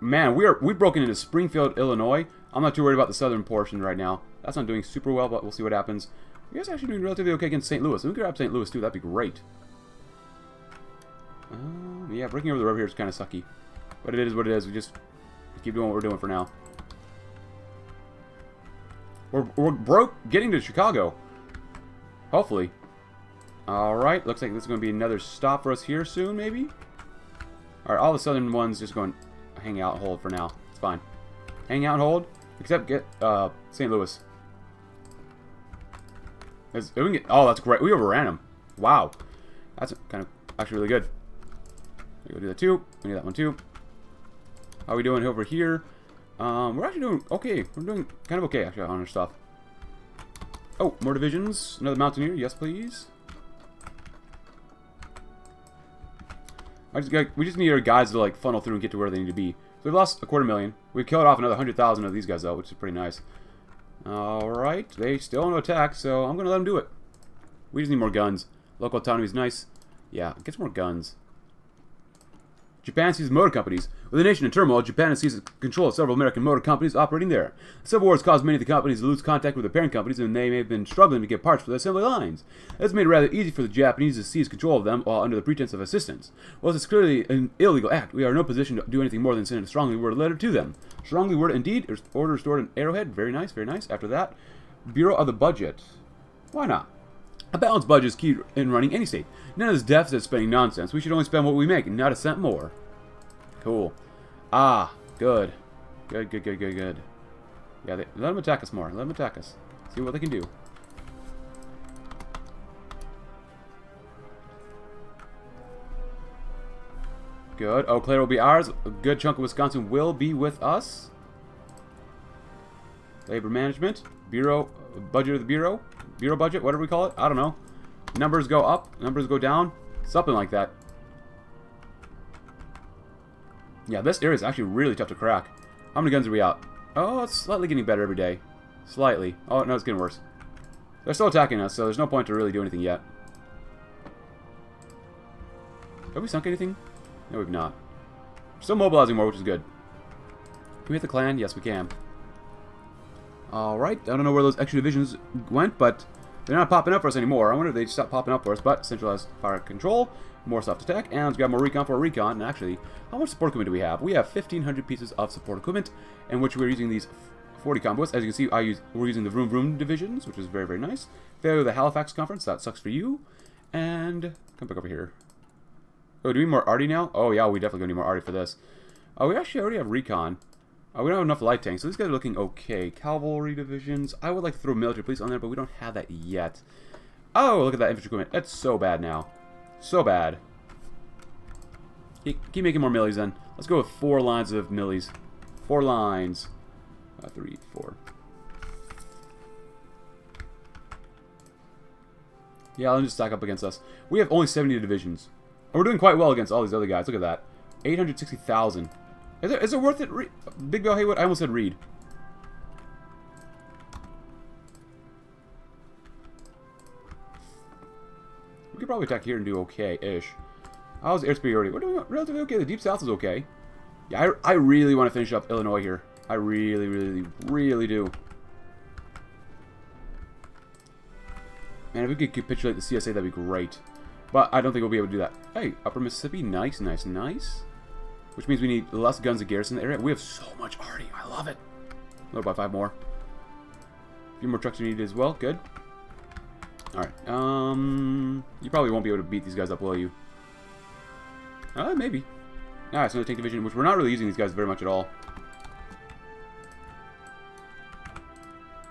man, we are we've broken into Springfield, Illinois. I'm not too worried about the southern portion right now. That's not doing super well, but we'll see what happens. You guys actually doing relatively okay against St. Louis. If we grab St. Louis too, that'd be great. Um, yeah, breaking over the river here is kind of sucky. But it is what it is. We just keep doing what we're doing for now. We're, we're broke getting to Chicago. Hopefully. Alright, looks like this is going to be another stop for us here soon, maybe? Alright, all the southern ones just going hang out hold for now. It's fine. Hang out hold. Except get uh, St. Louis. We get, oh, that's great. We overran him. Wow. That's kind of actually really good. We go do that too. We need that one too. How are we doing over here? Um, we're actually doing okay. We're doing kind of okay actually on our stuff. Oh, more divisions. Another mountaineer. Yes, please. I just got, we just need our guys to like funnel through and get to where they need to be. So we've lost a quarter million. We've killed off another hundred thousand of these guys though, which is pretty nice. All right, they still want to attack, so I'm gonna let them do it. We just need more guns. Local autonomy is nice. Yeah, get some more guns. Japan seizes motor companies. With the nation in turmoil, Japan has seized control of several American motor companies operating there. The Civil War has caused many of the companies to lose contact with their parent companies, and they may have been struggling to get parts for their assembly lines. It's made it rather easy for the Japanese to seize control of them while under the pretense of assistance. While this is clearly an illegal act, we are in no position to do anything more than send a strongly worded letter to them. Strongly worded indeed. Order stored in Arrowhead. Very nice, very nice. After that, Bureau of the Budget. Why not? A balanced budget is key in running any state. None of this deficit spending nonsense. We should only spend what we make, not a cent more. Cool. Ah, good. Good, good, good, good, good. Yeah, they, let them attack us more. Let them attack us. See what they can do. Good. Eau Claire will be ours. A good chunk of Wisconsin will be with us. Labor management. Bureau. Budget of the Bureau. Bureau budget, whatever we call it. I don't know. Numbers go up. Numbers go down. Something like that. Yeah, this area is actually really tough to crack. How many guns are we out? Oh, it's slightly getting better every day. Slightly. Oh, no, it's getting worse. They're still attacking us, so there's no point to really do anything yet. Have we sunk anything? No, we've not. We're still mobilizing more, which is good. Can we hit the Klan? Yes, we can. Alright, I don't know where those extra divisions went, but they're not popping up for us anymore. I wonder if they stopped popping up for us, but centralized fire control more soft attack, and let's grab more recon for recon. And actually, how much support equipment do we have? We have 1,500 pieces of support equipment, in which we're using these 40 combos. As you can see, I use we're using the Vroom Vroom divisions, which is very, very nice. Failure of the Halifax Conference, that sucks for you. And come back over here. Oh, do we need more arty now? Oh, yeah, we definitely need more arty for this. Oh, we actually already have recon. Oh, we don't have enough light tanks, so these guys are looking okay. Cavalry divisions. I would like to throw military police on there, but we don't have that yet. Oh, look at that infantry equipment. That's so bad now. So bad. Keep, making more millies then. Let's go with four lines of millies. Four lines. Uh, three, four. Yeah, let me just stack up against us. We have only 70 divisions. And we're doing quite well against all these other guys. Look at that. 860,000. Is it, is it worth it? Re Big Bill Haywood? I almost said Reed. Could probably attack here and do okay-ish. Oh, How's air superiority? We're doing relatively okay. The Deep South is okay. Yeah, I, I really want to finish up Illinois here. I really, really, really do. Man, if we could capitulate the CSA, that'd be great. But I don't think we'll be able to do that. Hey, Upper Mississippi, nice, nice, nice. Which means we need less guns and garrison in the area. We have so much arty. I love it. Load by five more. A few more trucks are needed as well. Good. Alright. Um, you probably won't be able to beat these guys up, will you? Uh, maybe. Alright, so the tank division, which we're not really using these guys very much at all.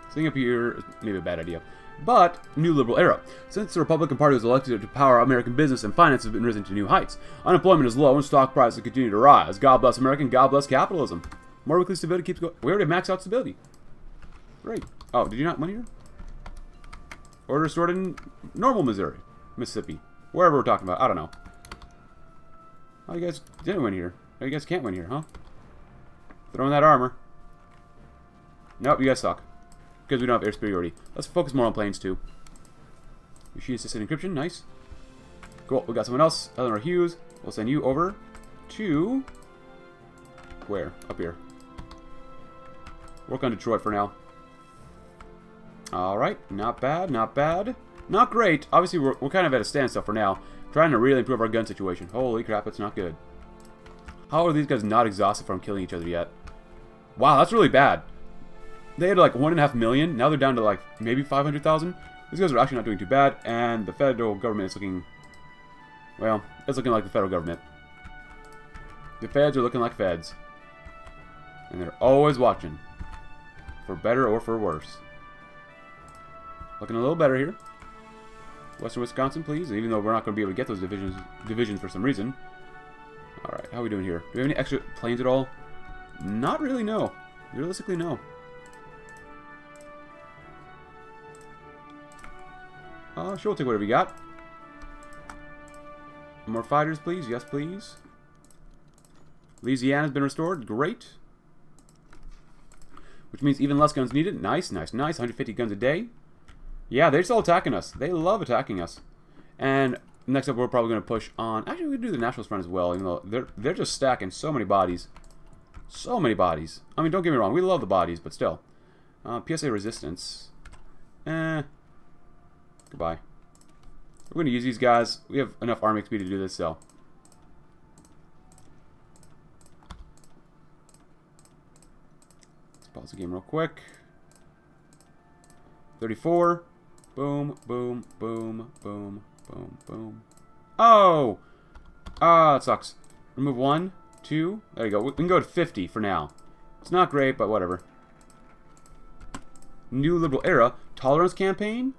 Sitting up here maybe a bad idea. But, new liberal era. Since the Republican Party was elected to power, American business and finance have been risen to new heights. Unemployment is low and stock prices continue to rise. God bless American, God bless capitalism. More weekly stability keeps going. We already maxed out stability. Great. Oh, did you not win here? Order stored in normal Missouri, Mississippi. Wherever we're talking about. I don't know. Oh, you guys didn't win here. Oh, you guys can't win here, huh? Throw in that armor. Nope, you guys suck. Because we don't have air superiority. Let's focus more on planes, too. Machine assisted encryption, nice. Cool, we got someone else. Eleanor Hughes. We'll send you over to Where? Up here. Work on Detroit for now. Alright, not bad, not bad. Not great. Obviously, we're, we're kind of at a standstill for now. Trying to really improve our gun situation. Holy crap, it's not good. How are these guys not exhausted from killing each other yet? Wow, that's really bad. They had like one and a half million. Now they're down to like maybe 500,000. These guys are actually not doing too bad. And the federal government is looking... Well, it's looking like the federal government. The feds are looking like feds. And they're always watching. For better or for worse. Looking a little better here. Western Wisconsin, please. Even though we're not going to be able to get those divisions divisions for some reason. Alright, how are we doing here? Do we have any extra planes at all? Not really, no. Realistically, no. Uh, sure, we'll take whatever we got. More fighters, please. Yes, please. Louisiana's been restored. Great. Which means even less guns needed. Nice, nice, nice. 150 guns a day. Yeah, they're still attacking us. They love attacking us. And next up, we're probably going to push on... Actually, we can do the Nationalist Front as well, even though they're, they're just stacking so many bodies. So many bodies. I mean, don't get me wrong. We love the bodies, but still. Uh, PSA Resistance. Eh. Goodbye. We're going to use these guys. We have enough army XP to do this, so... Let's pause the game real quick. 34. Boom, boom, boom, boom, boom, boom. Oh! Ah, it sucks. Remove one, two. There you go. We can go to 50 for now. It's not great, but whatever. New Liberal Era. Tolerance Campaign?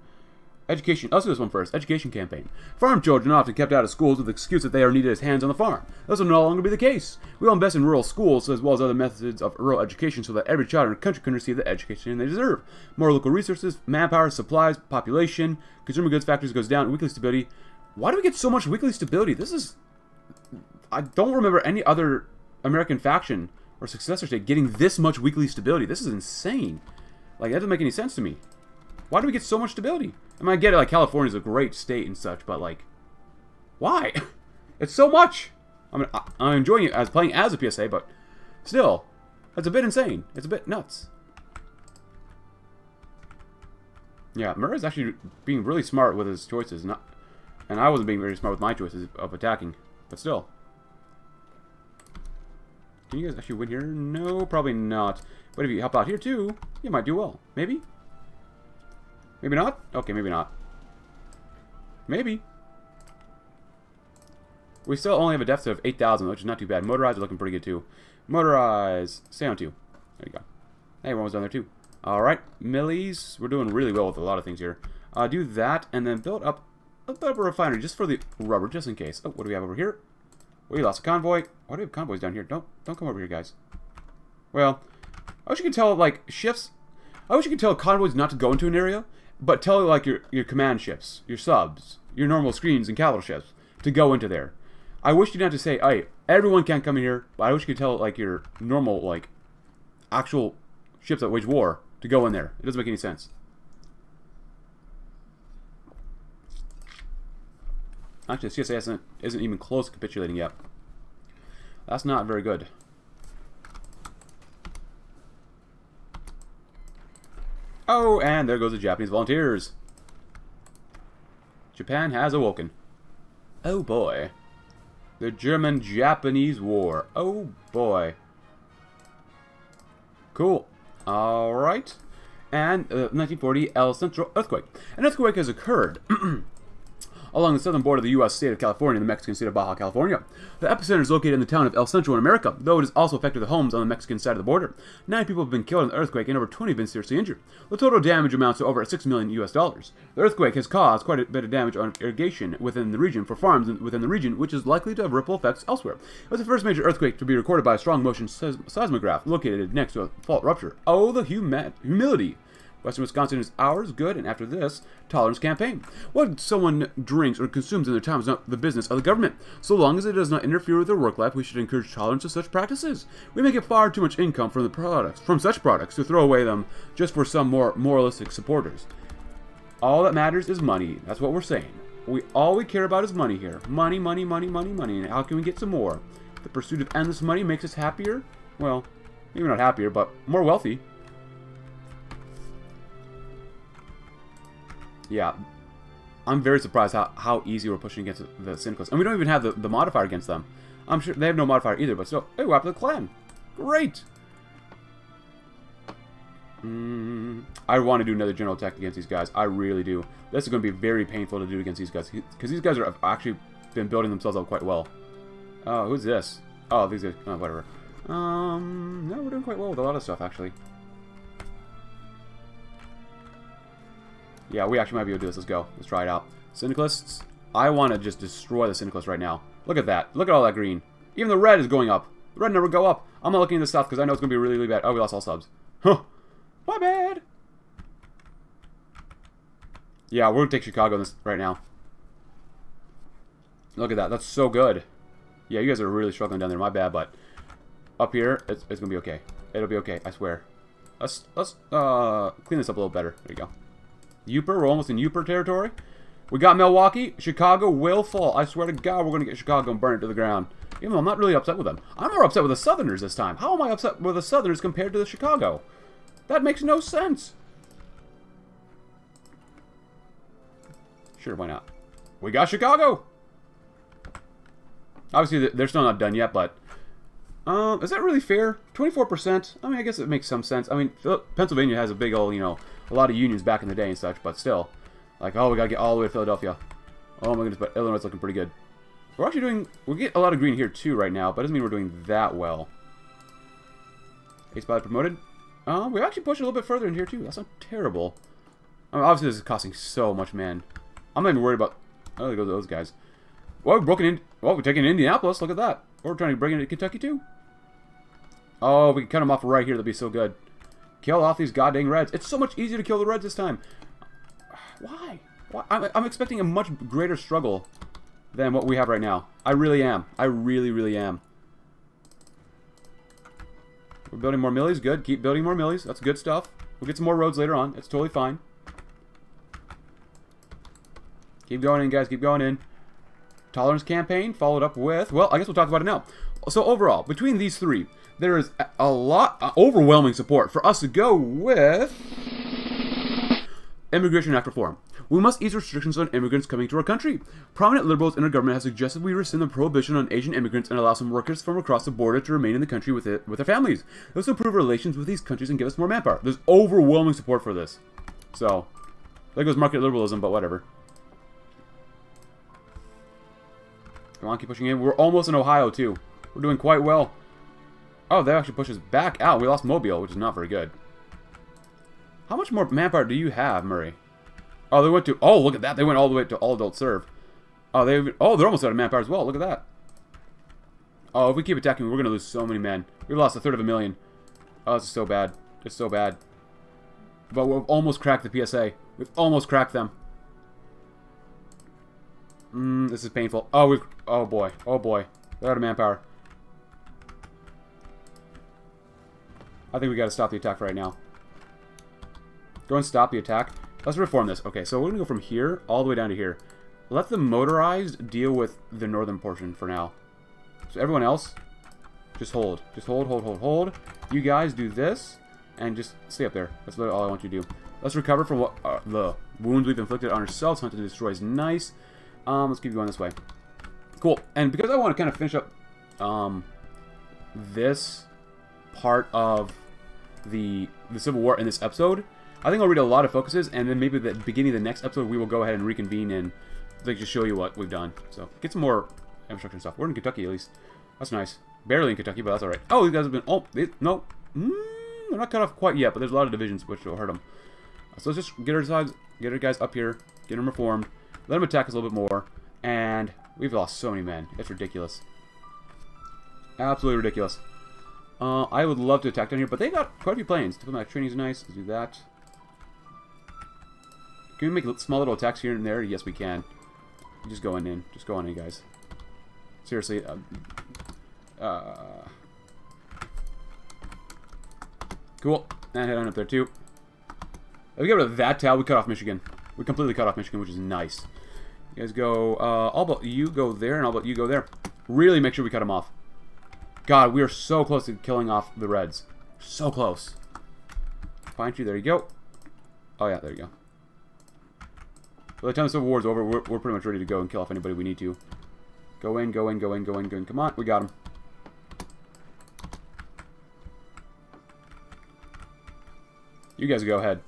Education. Let's do this one first. Education campaign. Farm children often kept out of schools with the excuse that they are needed as hands on the farm. This will no longer be the case. We will invest in rural schools as well as other methods of rural education so that every child in the country can receive the education they deserve. More local resources, manpower, supplies, population, consumer goods factories goes down, weekly stability. Why do we get so much weekly stability? This is... I don't remember any other American faction or successor state getting this much weekly stability. This is insane. Like, that doesn't make any sense to me. Why do we get so much stability? I mean, I get it, like, California's a great state and such, but, like, why? (laughs) it's so much! I mean, I, I'm enjoying it as playing as a PSA, but still, that's a bit insane. It's a bit nuts. Yeah, Murray's actually being really smart with his choices, not, and I wasn't being very smart with my choices of attacking, but still. Can you guys actually win here? No, probably not. But if you help out here too, you might do well. Maybe? Maybe not? Okay, maybe not. Maybe. We still only have a deficit of 8,000, which is not too bad. Motorized are looking pretty good, too. Motorized. Stay on 2. There you go. Hey, down there, too. Alright, millies. We're doing really well with a lot of things here. Uh, do that, and then build up a a refinery just for the rubber, just in case. Oh, what do we have over here? We lost a convoy. Why do we have convoys down here? Don't don't come over here, guys. Well, I wish you could tell, like, shifts. I wish you could tell convoys not to go into an area, but tell like your your command ships, your subs, your normal screens and capital ships to go into there. I wish you have to say, "Hey, everyone can't come in here," but I wish you could tell like your normal like actual ships that wage war to go in there. It doesn't make any sense. Actually, CSA isn't, isn't even close to capitulating yet. That's not very good. Oh, and there goes the Japanese volunteers. Japan has awoken. Oh boy. The German-Japanese War. Oh boy. Cool. Alright. And uh, 1940 El Centro earthquake. An earthquake has occurred (clears throat) along the southern border of the U.S. state of California and the Mexican state of Baja California. The epicenter is located in the town of El Centro in America, though it has also affected the homes on the Mexican side of the border. Nine people have been killed in the earthquake and over 20 have been seriously injured. The total damage amounts to over 6 million U.S. dollars. The earthquake has caused quite a bit of damage on irrigation within the region for farms within the region, which is likely to have ripple effects elsewhere. It was the first major earthquake to be recorded by a strong motion seismograph located next to a fault rupture. Oh, the huma- humility! Western Wisconsin is ours, good, and after this, tolerance campaign. What someone drinks or consumes in their time is not the business of the government. So long as it does not interfere with their work life, we should encourage tolerance of such practices. We may get far too much income from the products, from such products, to throw away them just for some more moralistic supporters. All that matters is money. That's what we're saying. We all we care about is money here. Money, money, money, money, money. And how can we get some more? The pursuit of endless money makes us happier. Well, maybe not happier, but more wealthy. Yeah. I'm very surprised how, how easy we're pushing against the, Syndicalists. And we don't even have the, the modifier against them. I'm sure they have no modifier either, but still. Hey, we're up to the Klan. Great! Mm, I want to do another general attack against these guys. I really do. This is going to be very painful to do against these guys. Because these guys are, have actually been building themselves up quite well. Oh, who's this? Oh, these guys. Oh, whatever. Um, no, we're doing quite well with a lot of stuff, actually. Yeah, we actually might be able to do this. Let's go. Let's try it out. Syndicalists. I want to just destroy the Syndicalists right now. Look at that. Look at all that green. Even the red is going up. The red never go up. I'm not looking at the south because I know it's going to be really, really bad. Oh, we lost all subs. Huh. My bad. Yeah, we're going to take Chicago this right now. Look at that. That's so good. Yeah, you guys are really struggling down there. My bad, but up here, it's, it's going to be okay. It'll be okay, I swear. Let's, let's uh, clean this up a little better. There you go. Yooper, we're almost in Yooper territory. We got Milwaukee. Chicago will fall. I swear to God, we're going to get Chicago and burn it to the ground. Even though I'm not really upset with them. I'm more upset with the Southerners this time. How am I upset with the Southerners compared to the Chicago? That makes no sense. Sure, why not? We got Chicago! Obviously, they're still not done yet, but... Um, is that really fair? 24%? I mean, I guess it makes some sense. I mean, Pennsylvania has a big old, you know, a lot of unions back in the day and such, but still. Like, oh, we gotta get all the way to Philadelphia. Oh my goodness, but Illinois is looking pretty good. We're actually doing... We get a lot of green here, too, right now, but it doesn't mean we're doing that well. Ace Pilot promoted. Uh, we actually pushed a little bit further in here, too. That's not terrible. I mean, obviously, this is costing so much, man. I'm not even worried about... Oh, there go those guys. Well, we're broken in... Well, we're taking Indianapolis. Look at that. We're trying to bring it to Kentucky, too. Oh, we can cut them off right here. That'd be so good. Kill off these goddamn Reds. It's so much easier to kill the Reds this time. Why? Why? I'm, I'm expecting a much greater struggle than what we have right now. I really am. I really, really am. We're building more millies. Good. Keep building more millies. That's good stuff. We'll get some more roads later on. It's totally fine. Keep going in, guys. Keep going in. Tolerance campaign followed up with... Well, I guess we'll talk about it now. So overall, between these three, there is a lot, uh, overwhelming support for us to go with Immigration Act Reform. We must ease restrictions on immigrants coming to our country. Prominent liberals in our government have suggested we rescind the prohibition on Asian immigrants and allow some workers from across the border to remain in the country with, it, with their families. This will improve relations with these countries and give us more manpower. There's overwhelming support for this. So, there goes market liberalism, but whatever. Come on, keep pushing in. We're almost in Ohio, too. We're doing quite well. Oh, they actually pushed us back out. We lost Mobile, which is not very good. How much more manpower do you have, Murray? Oh, they went to... Oh, look at that. They went all the way to all adult serve. Oh, they... Oh, they're almost out of manpower as well. Look at that. Oh, if we keep attacking, we're going to lose so many men. We've lost a third of a million. Oh, this is so bad. It's so bad. But we've almost cracked the PSA. We've almost cracked them. Mmm, this is painful. Oh, we've... Oh, boy. Oh, boy. They're out of manpower. I think we gotta stop the attack right now. Go and stop the attack. Let's reform this. Okay, so we're gonna go from here all the way down to here. Let the motorized deal with the northern portion for now. So everyone else, just hold. Just hold, hold, hold, hold. You guys do this, and just stay up there. That's literally all I want you to do. Let's recover from what uh, the wounds we've inflicted on ourselves. Hunt and destroy is nice. Um, let's keep going this way. Cool. And because I want to kind of finish up um, this part of the the Civil War in this episode, I think I'll read a lot of focuses, and then maybe the beginning of the next episode, we will go ahead and reconvene and like just show you what we've done. So get some more infrastructure stuff. We're in Kentucky at least. That's nice. Barely in Kentucky, but that's all right. Oh, these guys have been. Oh, they, no, mm, they're not cut off quite yet, but there's a lot of divisions which will hurt them. So let's just get our guys, get our guys up here, get them reformed, let them attack us a little bit more, and we've lost so many men. It's ridiculous. Absolutely ridiculous. Uh, I would love to attack down here, but they got quite a few planes. Diplomatic training is nice. Let's do that. Can we make small little attacks here and there? Yes, we can. Just go on in. Just go on in, guys. Seriously. Uh, uh, cool. And head on up there, too. If we get rid of that towel, we cut off Michigan. We completely cut off Michigan, which is nice. You guys go, uh, all but you go there, and all but you go there. Really make sure we cut them off. God, we are so close to killing off the Reds. So close. Find you. there you go. Oh yeah, there you go. By the time the Civil War is over, we're, we're pretty much ready to go and kill off anybody we need to. Go in, go in, go in, go in, go in. Come on, we got him. You guys go ahead.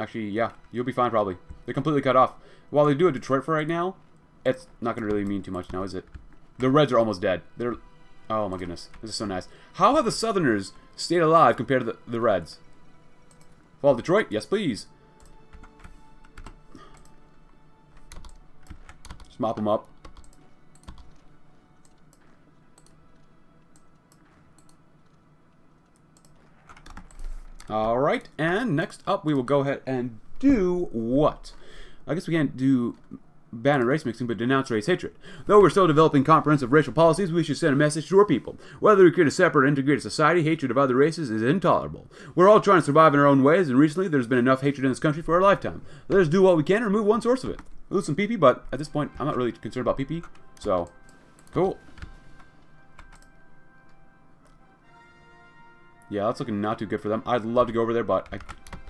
Actually, yeah, you'll be fine probably. They're completely cut off. While they do a Detroit for right now, it's not going to really mean too much now, is it? The Reds are almost dead. They're... Oh my goodness. This is so nice. How have the Southerners stayed alive compared to the, the Reds? Fall Detroit? Yes, please. Just mop them up. Alright, and next up we will go ahead and do what? I guess we can't do ban race mixing, but denounce race hatred. Though we're still developing comprehensive racial policies, we should send a message to our people. Whether we create a separate or integrated society, hatred of other races is intolerable. We're all trying to survive in our own ways, and recently there's been enough hatred in this country for our lifetime. Let us do what we can and remove one source of it. Lose some PP, but at this point, I'm not really concerned about PP, so cool. Yeah, that's looking not too good for them. I'd love to go over there, but I...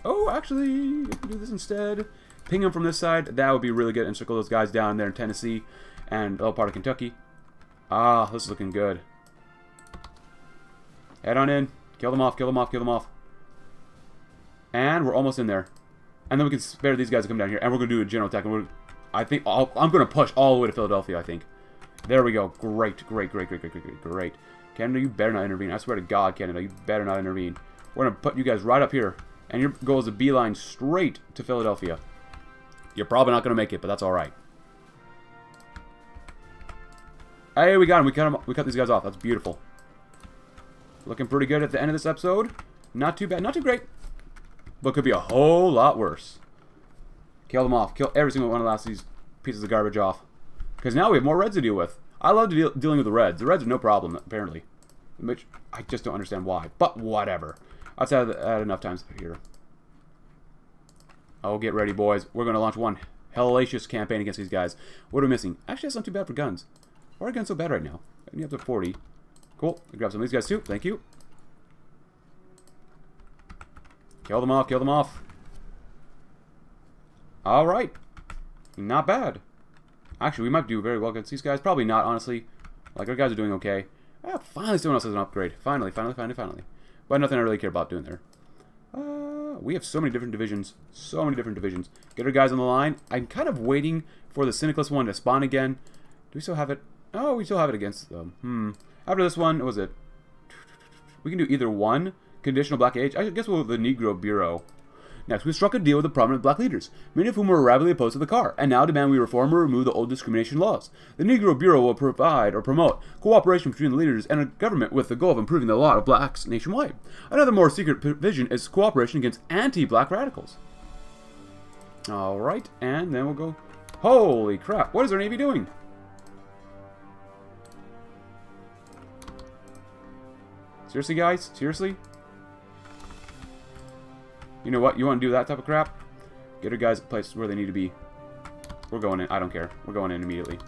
Oh, actually, we can do this instead. Ping them from this side. That would be really good. And circle those guys down there in Tennessee and a part of Kentucky. Ah, this is looking good. Head on in. Kill them off, kill them off, kill them off. And we're almost in there. And then we can spare these guys to come down here. And we're going to do a general attack. And we're, I think i am going to push all the way to Philadelphia, I think. There we go. Great, great, great, great, great, great, great. Canada, you better not intervene. I swear to God, Canada, you better not intervene. We're going to put you guys right up here. And your goal is to beeline straight to Philadelphia. You're probably not going to make it, but that's alright. Hey, we got him. We cut him. We cut these guys off. That's beautiful. Looking pretty good at the end of this episode. Not too bad. Not too great. But could be a whole lot worse. Kill them off. Kill every single one of these pieces of garbage off. Because now we have more Reds to deal with. I love deal dealing with the Reds. The Reds are no problem, apparently. Which I just don't understand why. But whatever. I've said that enough times here. Oh, get ready, boys. We're going to launch one hellacious campaign against these guys. What are we missing? Actually, that's not too bad for guns. Why are guns so bad right now? I need up to 40. Cool. I'll grab some of these guys too. Thank you. Kill them off. Kill them off. Alright. Not bad. Actually, we might do very well against these guys. Probably not, honestly. Like, our guys are doing okay. Ah, finally someone else has an upgrade. Finally, finally, finally, finally. But nothing I really care about doing there. Uh, we have so many different divisions. So many different divisions. Get our guys on the line. I'm kind of waiting for the Syndicalist one to spawn again. Do we still have it? Oh, we still have it against them. Hmm. After this one, what was it? We can do either one. Conditional Black Age. I guess we'll the Negro Bureau. Next, we struck a deal with the prominent black leaders, many of whom were rabidly opposed to the car, and now demand we reform or remove the old discrimination laws. The Negro Bureau will provide or promote cooperation between the leaders and a government with the goal of improving the lot of blacks nationwide. Another more secret provision is cooperation against anti-black radicals. Alright, and then we'll go... Holy crap, what is our Navy doing? Seriously, guys? Seriously? You know what? You want to do that type of crap? Get our guys places where they need to be. We're going in. I don't care. We're going in immediately.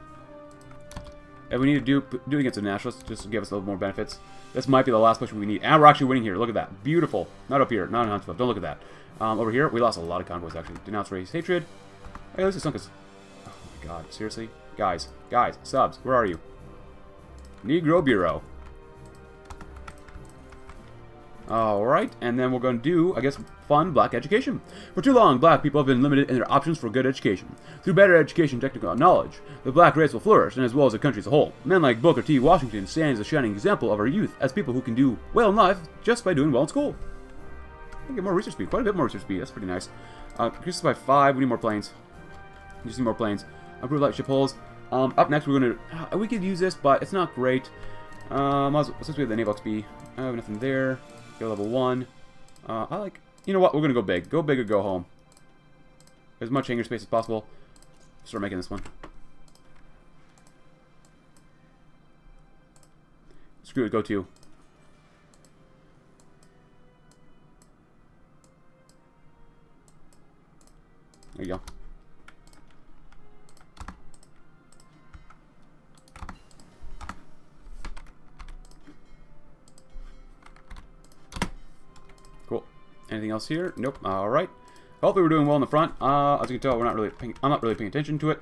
And we need to do do against the Nationalists, just to give us a little more benefits. This might be the last push we need. And we're actually winning here. Look at that. Beautiful. Not up here. Not in Huntsville. Don't look at that. Um, over here, we lost a lot of convoys, actually. Denounce race hatred. Hey, this is sunk us. Oh, my God. Seriously? Guys. Guys. Subs. Where are you? Negro Bureau. Alright, and then we're going to do, I guess, fun black education. For too long, black people have been limited in their options for good education. Through better education technical knowledge, the black race will flourish, and as well as the country as a whole. Men like Booker T. Washington stand as a shining example of our youth as people who can do well in life just by doing well in school. I get more research speed, quite a bit more research speed, that's pretty nice. Uh, increases by 5, we need more planes. We just need more planes. Improve light ship holes. Um, up next, we're going to... Uh, we could use this, but it's not great. Um, since we have the naval XP, I have nothing there. Go level 1. Uh, I like... You know what? We're going to go big. Go big or go home. As much hangar space as possible. Start making this one. Screw it. Go 2. There you go. Else here? Nope. All right. Hopefully we're doing well in the front. Uh, as you can tell, we're not really. Paying, I'm not really paying attention to it.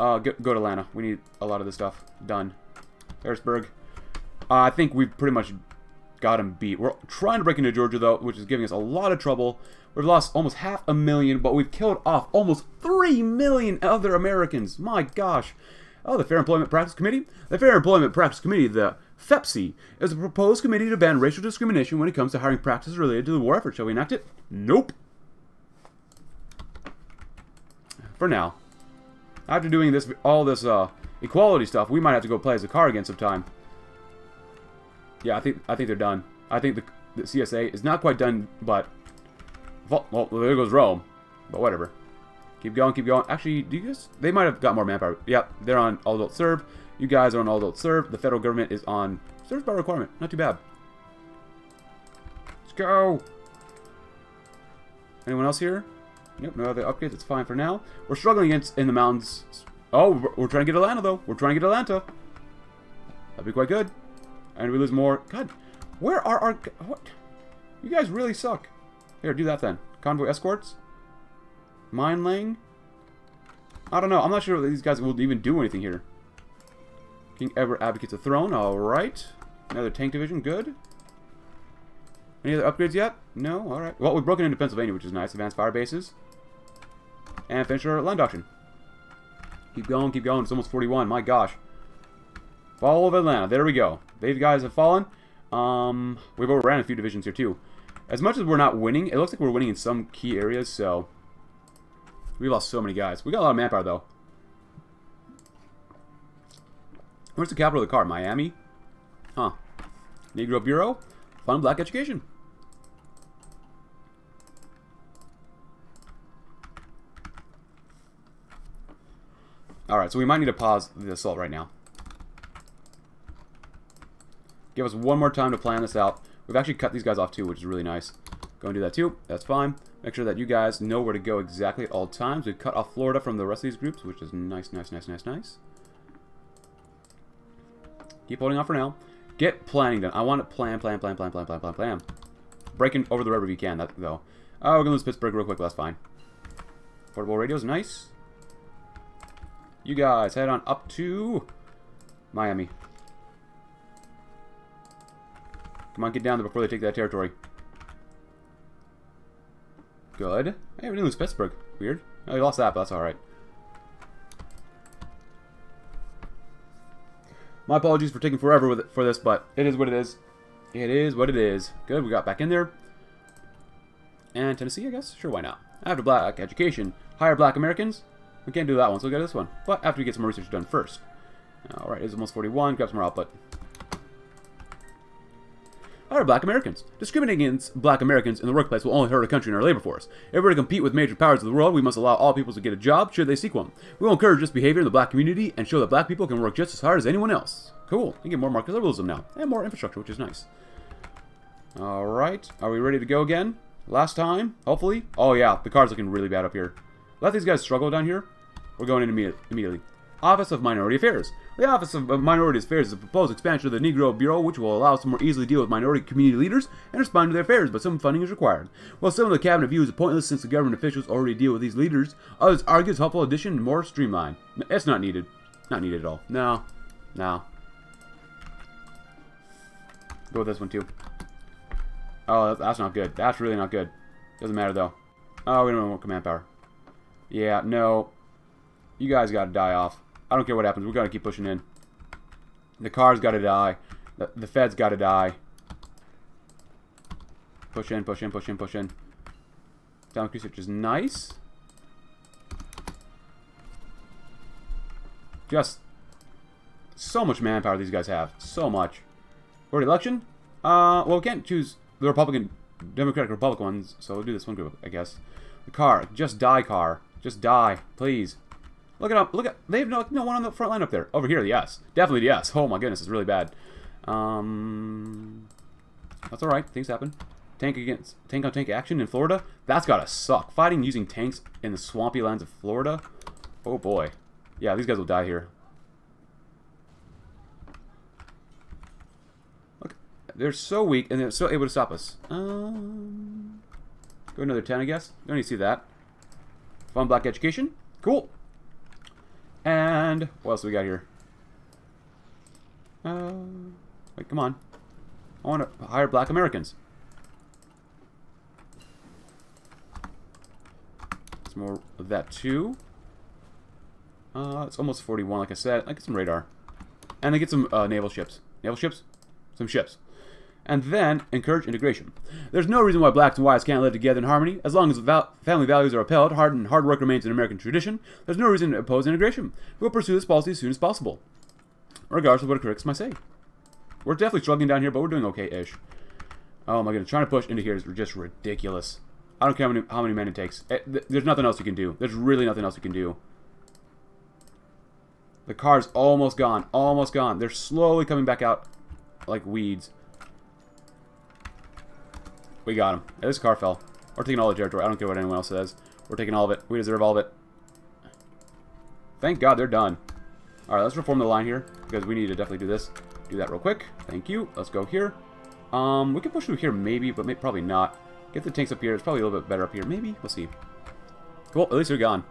Uh, go, go to Atlanta. We need a lot of this stuff done. Harrisburg. Uh, I think we've pretty much got him beat. We're trying to break into Georgia, though, which is giving us a lot of trouble. We've lost almost half a million, but we've killed off almost 3 million other Americans. My gosh. Oh, the Fair Employment Practice Committee? The Fair Employment Practice Committee, the FEPC, is a proposed committee to ban racial discrimination when it comes to hiring practices related to the war effort. Shall we enact it? Nope. For now. After doing this, all this uh, equality stuff, we might have to go play as a car again sometime. Yeah, I think I think they're done. I think the, the CSA is not quite done, but well, there goes Rome. But whatever. Keep going, keep going. Actually, do you guys? They might have got more manpower. Yep, they're on all adult serve. You guys are on all adult serve. The federal government is on service by requirement. Not too bad. Let's go. Anyone else here? Nope, no other upgrades. It's fine for now. We're struggling against in the mountains. Oh, we're, trying to get Atlanta though. We're trying to get Atlanta. That'd be quite good. And we lose more. God, where are our... What? You guys really suck. Here, do that then. Convoy escorts? Mine laying? I don't know. I'm not sure these guys will even do anything here. King Edward advocates a throne. Alright. Another tank division. Good. Any other upgrades yet? No? Alright. Well, we've broken into Pennsylvania, which is nice. Advanced fire bases. And finish our land auction. Keep going, keep going. It's almost 41. My gosh. Fall of Atlanta. There we go. These guys have fallen. Um, we've overran a few divisions here, too. As much as we're not winning, it looks like we're winning in some key areas, so... We lost so many guys. We got a lot of manpower, though. Where's the capital of the car? Miami? Huh. Negro Bureau? Fund black education. Alright, so we might need to pause the assault right now. Give us one more time to plan this out. We've actually cut these guys off too, which is really nice. Go and do that too. That's fine. Make sure that you guys know where to go exactly at all times. We've cut off Florida from the rest of these groups, which is nice, nice, nice, nice, nice. Keep holding on for now. Get planning done. I want to plan, plan, plan, plan, plan, plan, plan, plan. Breaking over the river if you can, that, though. Oh, we're going to lose Pittsburgh real quick. That's fine. Portable radios, nice. You guys head on up to Miami. Come on, get down there before they take that territory. Good. Hey, we didn't lose Pittsburgh. Weird. Oh, we lost that, but that's alright. My apologies for taking forever with it, for this, but it is what it is. It is what it is. Good, we got back in there. And Tennessee, I guess? Sure, why not? After black education, hire black Americans. We can't do that one, so we'll go to this one. But after we get some research done first. Alright, it's almost 41. Grab some more output are black Americans. Discriminating against black Americans in the workplace will only hurt our country and our labor force. If we're to compete with major powers of the world, we must allow all people to get a job should they seek one. We will encourage this behavior in the black community and show that black people can work just as hard as anyone else. Cool. You get more market liberalism now. And more infrastructure, which is nice. Alright. Are we ready to go again? Last time? Hopefully? Oh yeah, the car's looking really bad up here. Let these guys struggle down here. We're going in immediately. Office of Minority Affairs. The Office of Minority Affairs is a proposed expansion of the Negro Bureau which will allow us to more easily deal with minority community leaders and respond to their affairs, but some funding is required. While some of the cabinet view is pointless since the government officials already deal with these leaders, others argue it's helpful addition and more streamlined. It's not needed. Not needed at all. No. No. Go with this one too. Oh, that's not good. That's really not good. Doesn't matter though. Oh, we don't want command power. Yeah, no. You guys gotta die off. I don't care what happens. We're going to keep pushing in. The car's got to die. The, the Fed's got to die. Push in, push in, push in, push in. Down research is nice. Just so much manpower these guys have. So much. For election? Uh, well, we can't choose the Republican, Democratic Republic ones, so we'll do this one group, I guess. The car. Just die, car. Just die, please. Look at them. Look at. They have no, no one on the front line up there. Over here, the yes. Definitely the yes. Oh my goodness, it's really bad. Um, that's all right. Things happen. Tank against tank on tank action in Florida. That's gotta suck. Fighting using tanks in the swampy lands of Florida. Oh boy. Yeah, these guys will die here. Look, they're so weak and they're so able to stop us. Um, Go another 10, I guess. Don't need to see that. Fun black education. Cool. And what else we got here? Uh, wait, come on. I want to hire black Americans. Some more of that too. Uh, it's almost 41, like I said. I get some radar. And I get some uh, naval ships. Naval ships? Some ships. And then, encourage integration. There's no reason why blacks and whites can't live together in harmony. As long as val family values are upheld, hard and hard work remains an American tradition, there's no reason to oppose integration. We'll pursue this policy as soon as possible. Regardless of what critics might say. We're definitely struggling down here, but we're doing okay-ish. Oh my goodness, trying to push into here is just ridiculous. I don't care how many, how many men it takes. It, eh, th there's nothing else you can do. There's really nothing else you can do. The car's almost gone. Almost gone. They're slowly coming back out like weeds. We got him. this car fell. We're taking all the territory. I don't care what anyone else says. We're taking all of it. We deserve all of it. Thank God they're done. Alright, let's reform the line here. Because we need to definitely do this. Do that real quick. Thank you. Let's go here. Um, we can push through here maybe, but may probably not. Get the tanks up here. It's probably a little bit better up here. Maybe. We'll see. Cool. At least they're gone.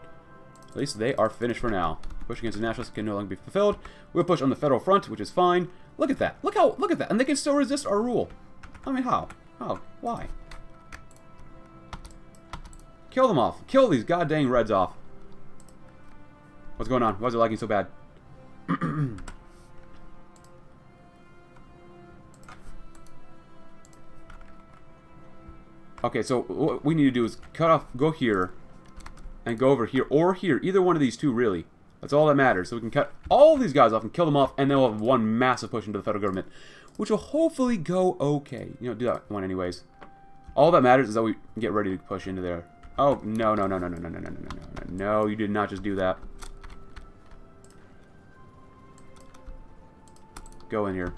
At least they are finished for now. Push against the nationalists can no longer be fulfilled. We'll push on the federal front, which is fine. Look at that. Look how, look at that. And they can still resist our rule. I mean, how? How? Why? Kill them off. Kill these goddamn reds off. What's going on? Why is it lagging so bad? (clears throat) okay, so what we need to do is cut off, go here, and go over here, or here. Either one of these two, really. That's all that matters. So we can cut all these guys off and kill them off, and then we'll have one massive push into the federal government, which will hopefully go okay. You know, do that one anyways. All that matters is that we get ready to push into there. Oh, no, no, no, no, no, no, no, no, no, no, no, no, you did not just do that. Go in here.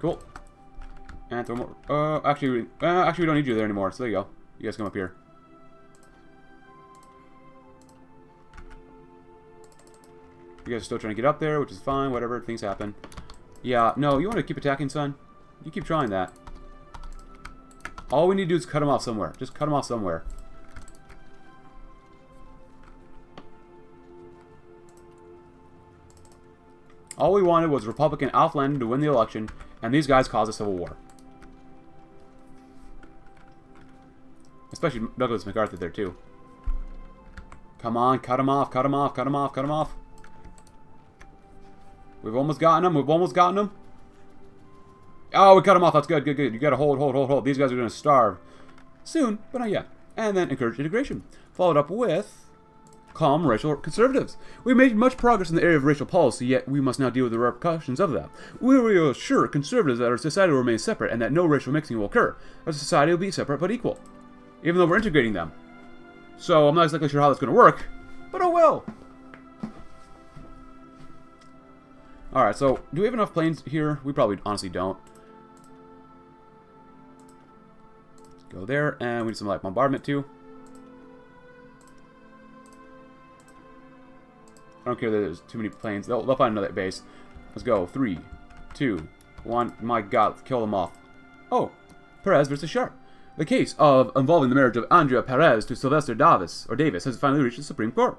Cool. And throw more. Uh, actually, uh, actually, we don't need you there anymore. So there you go. You guys come up here. You guys are still trying to get up there, which is fine. Whatever, things happen. Yeah, no, you want to keep attacking, son? You keep trying that. All we need to do is cut him off somewhere. Just cut him off somewhere. All we wanted was Republican Alf Landon to win the election, and these guys caused a civil war. Especially Douglas MacArthur there, too. Come on, cut him off, cut him off, cut him off, cut him off. We've almost gotten him, we've almost gotten him. Oh, we cut him off, that's good, good, good. You gotta hold, hold, hold, hold. These guys are gonna starve. Soon, but not yet. And then encourage integration. Followed up with calm racial conservatives. We made much progress in the area of racial policy, yet we must now deal with the repercussions of that. We will assure conservatives that our society will remain separate and that no racial mixing will occur. Our society will be separate but equal, even though we're integrating them. So I'm not exactly sure how that's going to work, but oh well. Alright, so do we have enough planes here? We probably honestly don't. Go there, and we need some light bombardment too. I don't care that there's too many planes. They'll, they'll find another base. Let's go. Three, two, one. My god, kill them off. Oh, Perez versus Sharp. The case of involving the marriage of Andrea Perez to Sylvester Davis, or Davis, has finally reached the Supreme Court.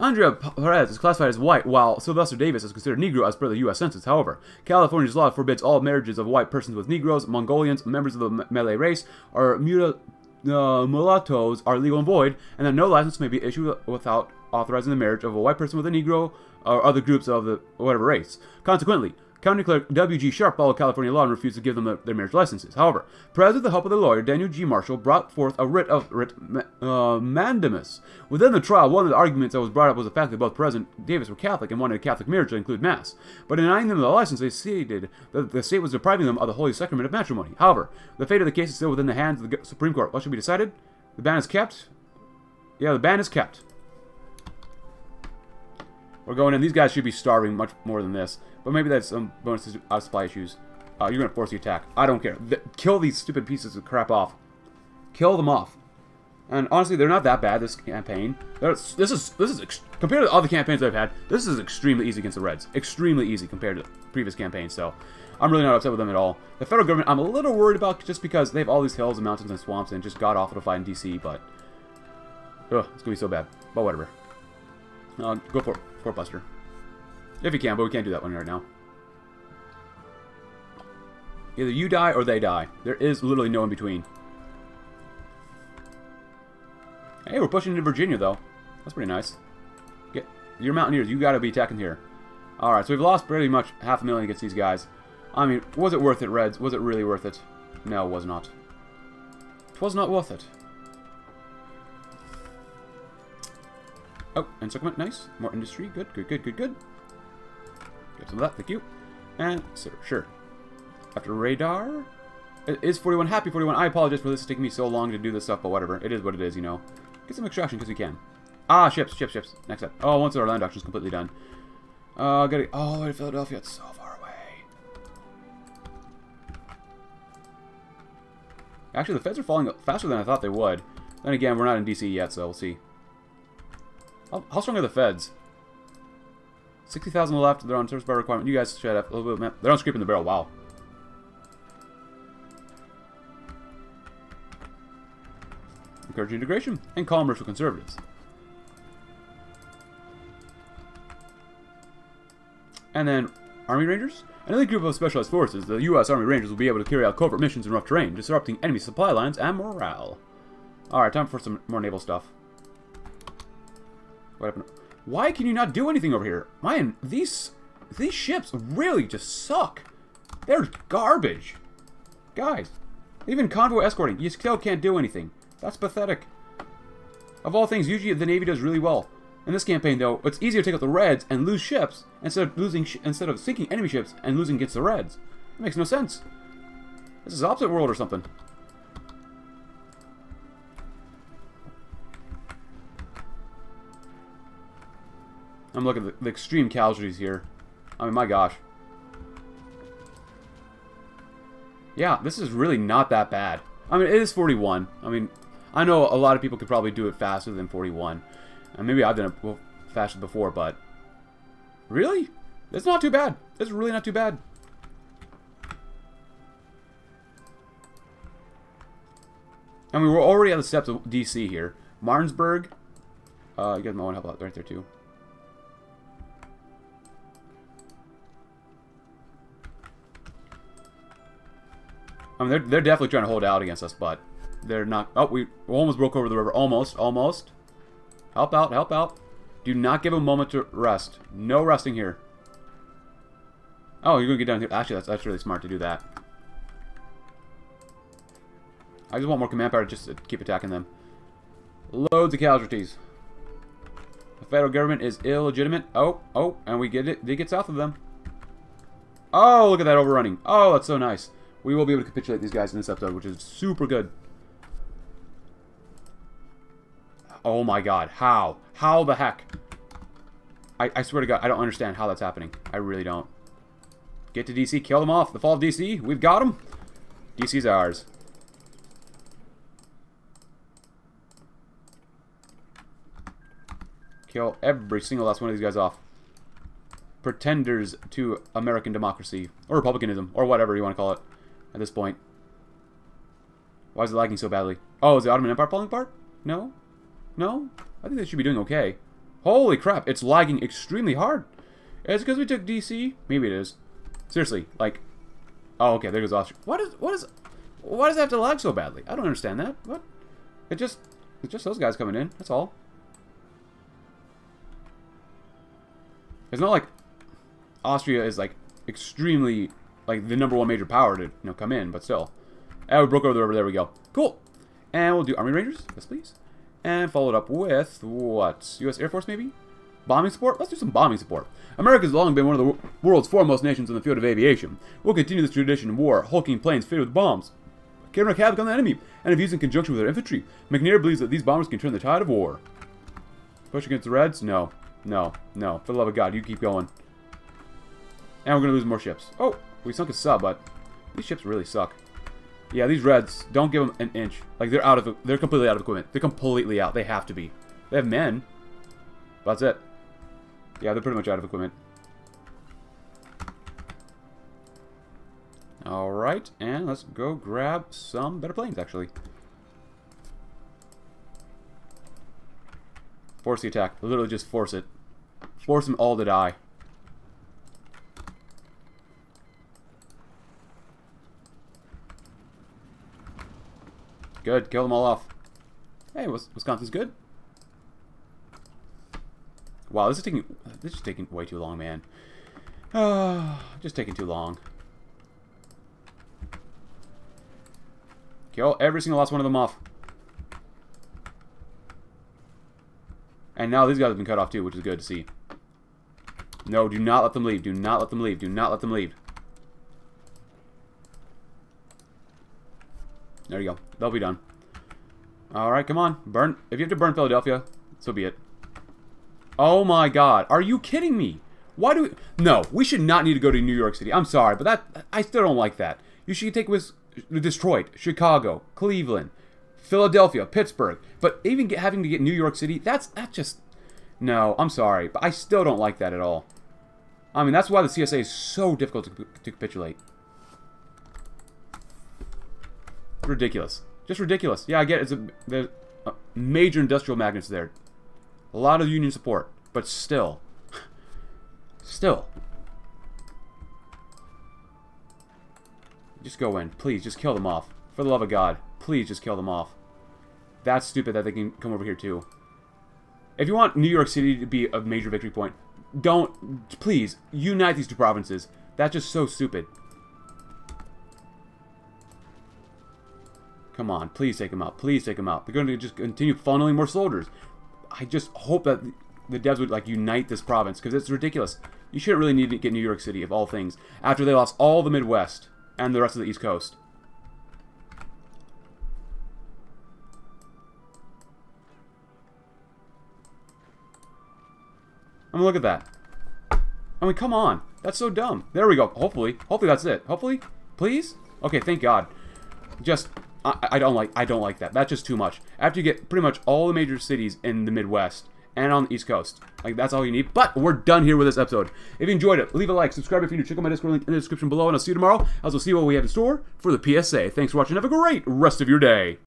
Andrea Perez is classified as white, while Sylvester Davis is considered Negro as per the U.S. Census. However, California's law forbids all marriages of white persons with Negroes, Mongolians, members of the Malay race, or uh, mulattoes are legal and void, and that no license may be issued without authorizing the marriage of a white person with a Negro or other groups of the whatever race. Consequently, County Clerk W.G. Sharp followed California law and refused to give them their marriage licenses. However, Perez, with the help of the lawyer Daniel G. Marshall, brought forth a writ of writ uh, mandamus. Within the trial, one of the arguments that was brought up was the fact that both and Davis were Catholic and wanted a Catholic marriage to include Mass. But denying them the license, they stated that the state was depriving them of the holy sacrament of matrimony. However, the fate of the case is still within the hands of the Supreme Court. What should be decided? The ban is kept. Yeah, the ban is kept. We're going in. These guys should be starving much more than this. But maybe that's some bonuses of supply issues. Uh, you're going to force the attack. I don't care. kill these stupid pieces of crap off. Kill them off. And honestly, they're not that bad this campaign. There's, this is this is compared to all the campaigns I've had. This is extremely easy against the Reds. Extremely easy compared to previous campaigns. So I'm really not upset with them at all. The federal government, I'm a little worried about just because they have all these hills and mountains and swamps and just got awful to fight in DC. But ugh, it's gonna be so bad. But whatever. Uh, go for Fort Buster if you can. But we can't do that one right now. Either you die or they die. There is literally no in between. Hey, we're pushing into Virginia, though. That's pretty nice. Get Your Mountaineers, you gotta be attacking here. Alright, so we've lost pretty much half a million against these guys. I mean, was it worth it, Reds? Was it really worth it? No, it was not. It was not worth it. Oh, encirclement, nice. More industry, good, good, good, good, good. Get some of that, thank you. And, sir, sure. After radar, it is 41. Happy 41. I apologize for this taking me so long to do this stuff, but whatever. It is what it is, you know. Get some extraction because we can. Ah, ships, ships, ships. Next up. Oh, once our land is completely done. Uh, gotta all the way to Philadelphia. It's so far away. Actually, the feds are falling faster than I thought they would. Then again, we're not in DC yet, so we'll see. How, how strong are the feds? 60,000 left. They're on Service by Requirement. You guys shut up a little bit. They're on scraping the barrel. Wow. encourage integration, and commercial conservatives. And then Army Rangers. Another group of specialized forces, the U.S. Army Rangers will be able to carry out covert missions in rough terrain, disrupting enemy supply lines and morale. Alright, time for some more naval stuff. What happened? Why can you not do anything over here? Man, these these ships really just suck. They're garbage. Guys, even convoy escorting, you still can't do anything. That's pathetic. Of all things, usually the Navy does really well. In this campaign, though, it's easier to take out the Reds and lose ships instead of losing instead of sinking enemy ships and losing against the Reds. It makes no sense. This is opposite world or something. I'm looking at the, the extreme casualties here. I mean, my gosh. Yeah, this is really not that bad. I mean, it is 41. I mean, I know a lot of people could probably do it faster than 41. And maybe I've done it faster before, but... Really? It's not too bad. It's really not too bad. And we were already at the steps of DC here. Martinsburg. Uh, you guys might want to help out right there, too. I mean, they're, they're definitely trying to hold out against us, but they're not... Oh, we almost broke over the river. Almost. Almost. Help out. Help out. Do not give a moment to rest. No resting here. Oh, you're going to get down here. Actually, that's, that's really smart to do that. I just want more command power just to keep attacking them. Loads of casualties. The federal government is illegitimate. Oh, oh, and we get it. They get south of them. Oh, look at that overrunning. Oh, that's so nice. We will be able to capitulate these guys in this episode, which is super good. Oh my god, how? How the heck? I, I swear to god, I don't understand how that's happening. I really don't. Get to DC, kill them off. The fall of DC, we've got them. DC's ours. Kill every single last one of these guys off. Pretenders to American democracy. Or republicanism. Or whatever you want to call it. At this point. Why is it lagging so badly? Oh, is the Ottoman Empire falling apart? No? No? I think they should be doing okay. Holy crap, it's lagging extremely hard. It's because we took DC? Maybe it is. Seriously, like... Oh, okay, there goes Austria. What is... What is... Why does it have to lag so badly? I don't understand that. What? It just... It's just those guys coming in. That's all. It's not like Austria is, like, extremely... Like, the number one major power to, you know, come in, but still. And we broke over the river. There we go. Cool. And we'll do Army Rangers. Yes, please. And followed up with, what, U.S. Air Force maybe? Bombing support? Let's do some bombing support. America has long been one of the world's foremost nations in the field of aviation. We'll continue this tradition in war, hulking planes fitted with bombs. Can wreak havoc on the enemy, and if used in conjunction with our infantry. McNair believes that these bombers can turn the tide of war. Push against the Reds? No. No. No. For the love of God, you keep going. And we're going to lose more ships. Oh, we sunk a sub, but these ships really suck. Yeah, these Reds, don't give them an inch. Like, they're out of... They're completely out of equipment. They're completely out. They have to be. They have men. That's it. Yeah, they're pretty much out of equipment. Alright, and let's go grab some better planes, actually. Force the attack. Literally just force it. Force them all to die. Good. Kill them all off. Hey, Wisconsin's good. Wow, this is taking this is taking way too long, man. Uh, (sighs) just taking too long. Kill every single last one of them off. And now these guys have been cut off too, which is good to see. No, do not let them leave. Do not let them leave. Do not let them leave. There you go. They'll be done. Alright, come on. Burn. If you have to burn Philadelphia, so be it. Oh my god. Are you kidding me? Why do we... No, we should not need to go to New York City. I'm sorry, but that... I still don't like that. You should take with Detroit, Chicago, Cleveland, Philadelphia, Pittsburgh. But even get, having to get New York City, that's that's just... No, I'm sorry, but I still don't like that at all. I mean, that's why the CSA is so difficult to, to capitulate. Ridiculous. Just ridiculous. Yeah, I get it. It's a, there's a major industrial magnets there. A lot of union support. But still. still. Just go in. Please, just kill them off. For the love of God. Please, just kill them off. That's stupid that they can come over here, too. If you want New York City to be a major victory point, don't... Please, unite these two provinces. That's just so stupid. Come on, please take them out. Please take them out. They're going to just continue funneling more soldiers. I just hope that the devs would like unite this province because it's ridiculous. You shouldn't really need to get New York City of all things after they lost all the Midwest and the rest of the East Coast. I mean, look at that. I mean, come on. That's so dumb. There we go. Hopefully. Hopefully that's it. Hopefully. Please? Okay, thank God. Just I, I don't like I don't like that. That's just too much. After you get pretty much all the major cities in the Midwest and on the East Coast. Like, that's all you need. But we're done here with this episode. If you enjoyed it, leave a like, subscribe if you're new, check out my Discord link in the description below, and I'll see you tomorrow. I'll also see what we have in store for the PSA. Thanks for watching. Have a great rest of your day.